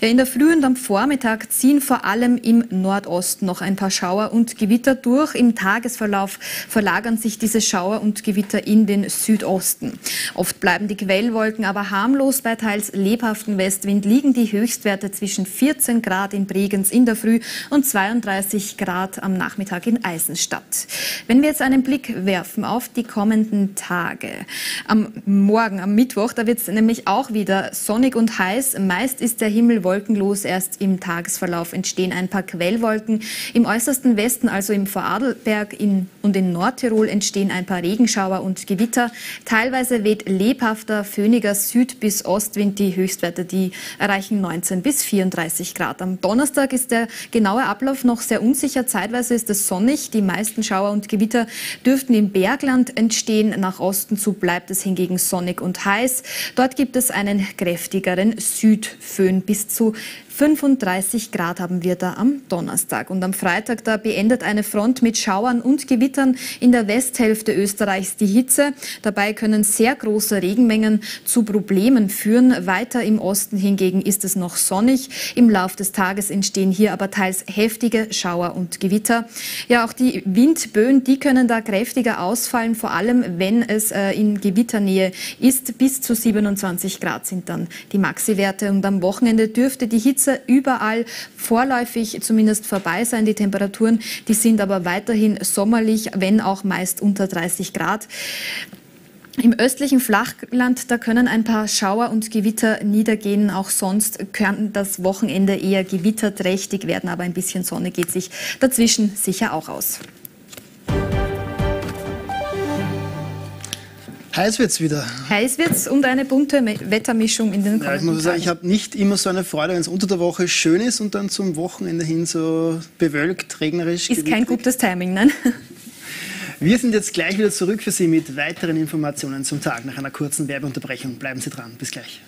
In der Früh und am Vormittag ziehen vor allem im Nordosten noch ein paar Schauer und Gewitter durch. Im Tagesverlauf verlagern sich diese Schauer und Gewitter in den Südosten. Oft bleiben die Quellwolken aber harmlos. Bei teils lebhaften Westwind liegen die Höchstwerte zwischen 14 Grad in Bregenz in der Früh und 32 Grad am Nachmittag in Eisenstadt. Wenn wir jetzt einen Blick werfen auf die kommenden Tage. Am Morgen, am Mittwoch, da wird es nämlich auch wieder sonnig und heiß. Meist ist der Himmel wolkenlos. Erst im Tagesverlauf entstehen ein paar Quellwolken. Im äußersten Westen, also im Vorarlberg in, und in Nordtirol, entstehen ein paar Regenschauer und Gewitter. Teilweise weht lebhafter, föhniger Süd- bis Ostwind. Die Höchstwerte, die erreichen 19 bis 34 Grad. Am Donnerstag ist der genaue Ablauf noch sehr unsicher. Zeitweise ist es sonnig. Die meisten Schauer und Gewitter dürften im Bergland entstehen. Nach Osten zu bleibt es hingegen sonnig und heiß. Dort gibt es einen kräftigeren Südföhn bis zu 35 Grad haben wir da am Donnerstag. Und am Freitag, da beendet eine Front mit Schauern und Gewittern in der Westhälfte Österreichs die Hitze. Dabei können sehr große Regenmengen zu Problemen führen. Weiter im Osten hingegen ist es noch sonnig. Im Lauf des Tages entstehen hier aber teils heftige Schauer und Gewitter. Ja, auch die Windböen, die können da kräftiger ausfallen, vor allem wenn es äh, in Gewitternähe ist. Bis zu 27 Grad sind dann die Maxi-Werte. Und am Wochenende dürfte die Hitze überall vorläufig zumindest vorbei sein. Die Temperaturen, die sind aber weiterhin sommerlich, wenn auch meist unter 30 Grad. Im östlichen Flachland, da können ein paar Schauer und Gewitter niedergehen. Auch sonst kann das Wochenende eher gewitterträchtig werden, aber ein bisschen Sonne geht sich dazwischen sicher auch aus. Heiß wird's wieder. Heiß wird's und eine bunte Me- Wettermischung in den Ja, ich kommenden muss sagen, ich habe nicht immer so eine Freude, wenn es unter der Woche schön ist und dann zum Wochenende hin so bewölkt, regnerisch. Ist kein gutes Timing, nein? Wir sind jetzt gleich wieder zurück für Sie mit weiteren Informationen zum Tag nach einer kurzen Werbeunterbrechung. Bleiben Sie dran. Bis gleich.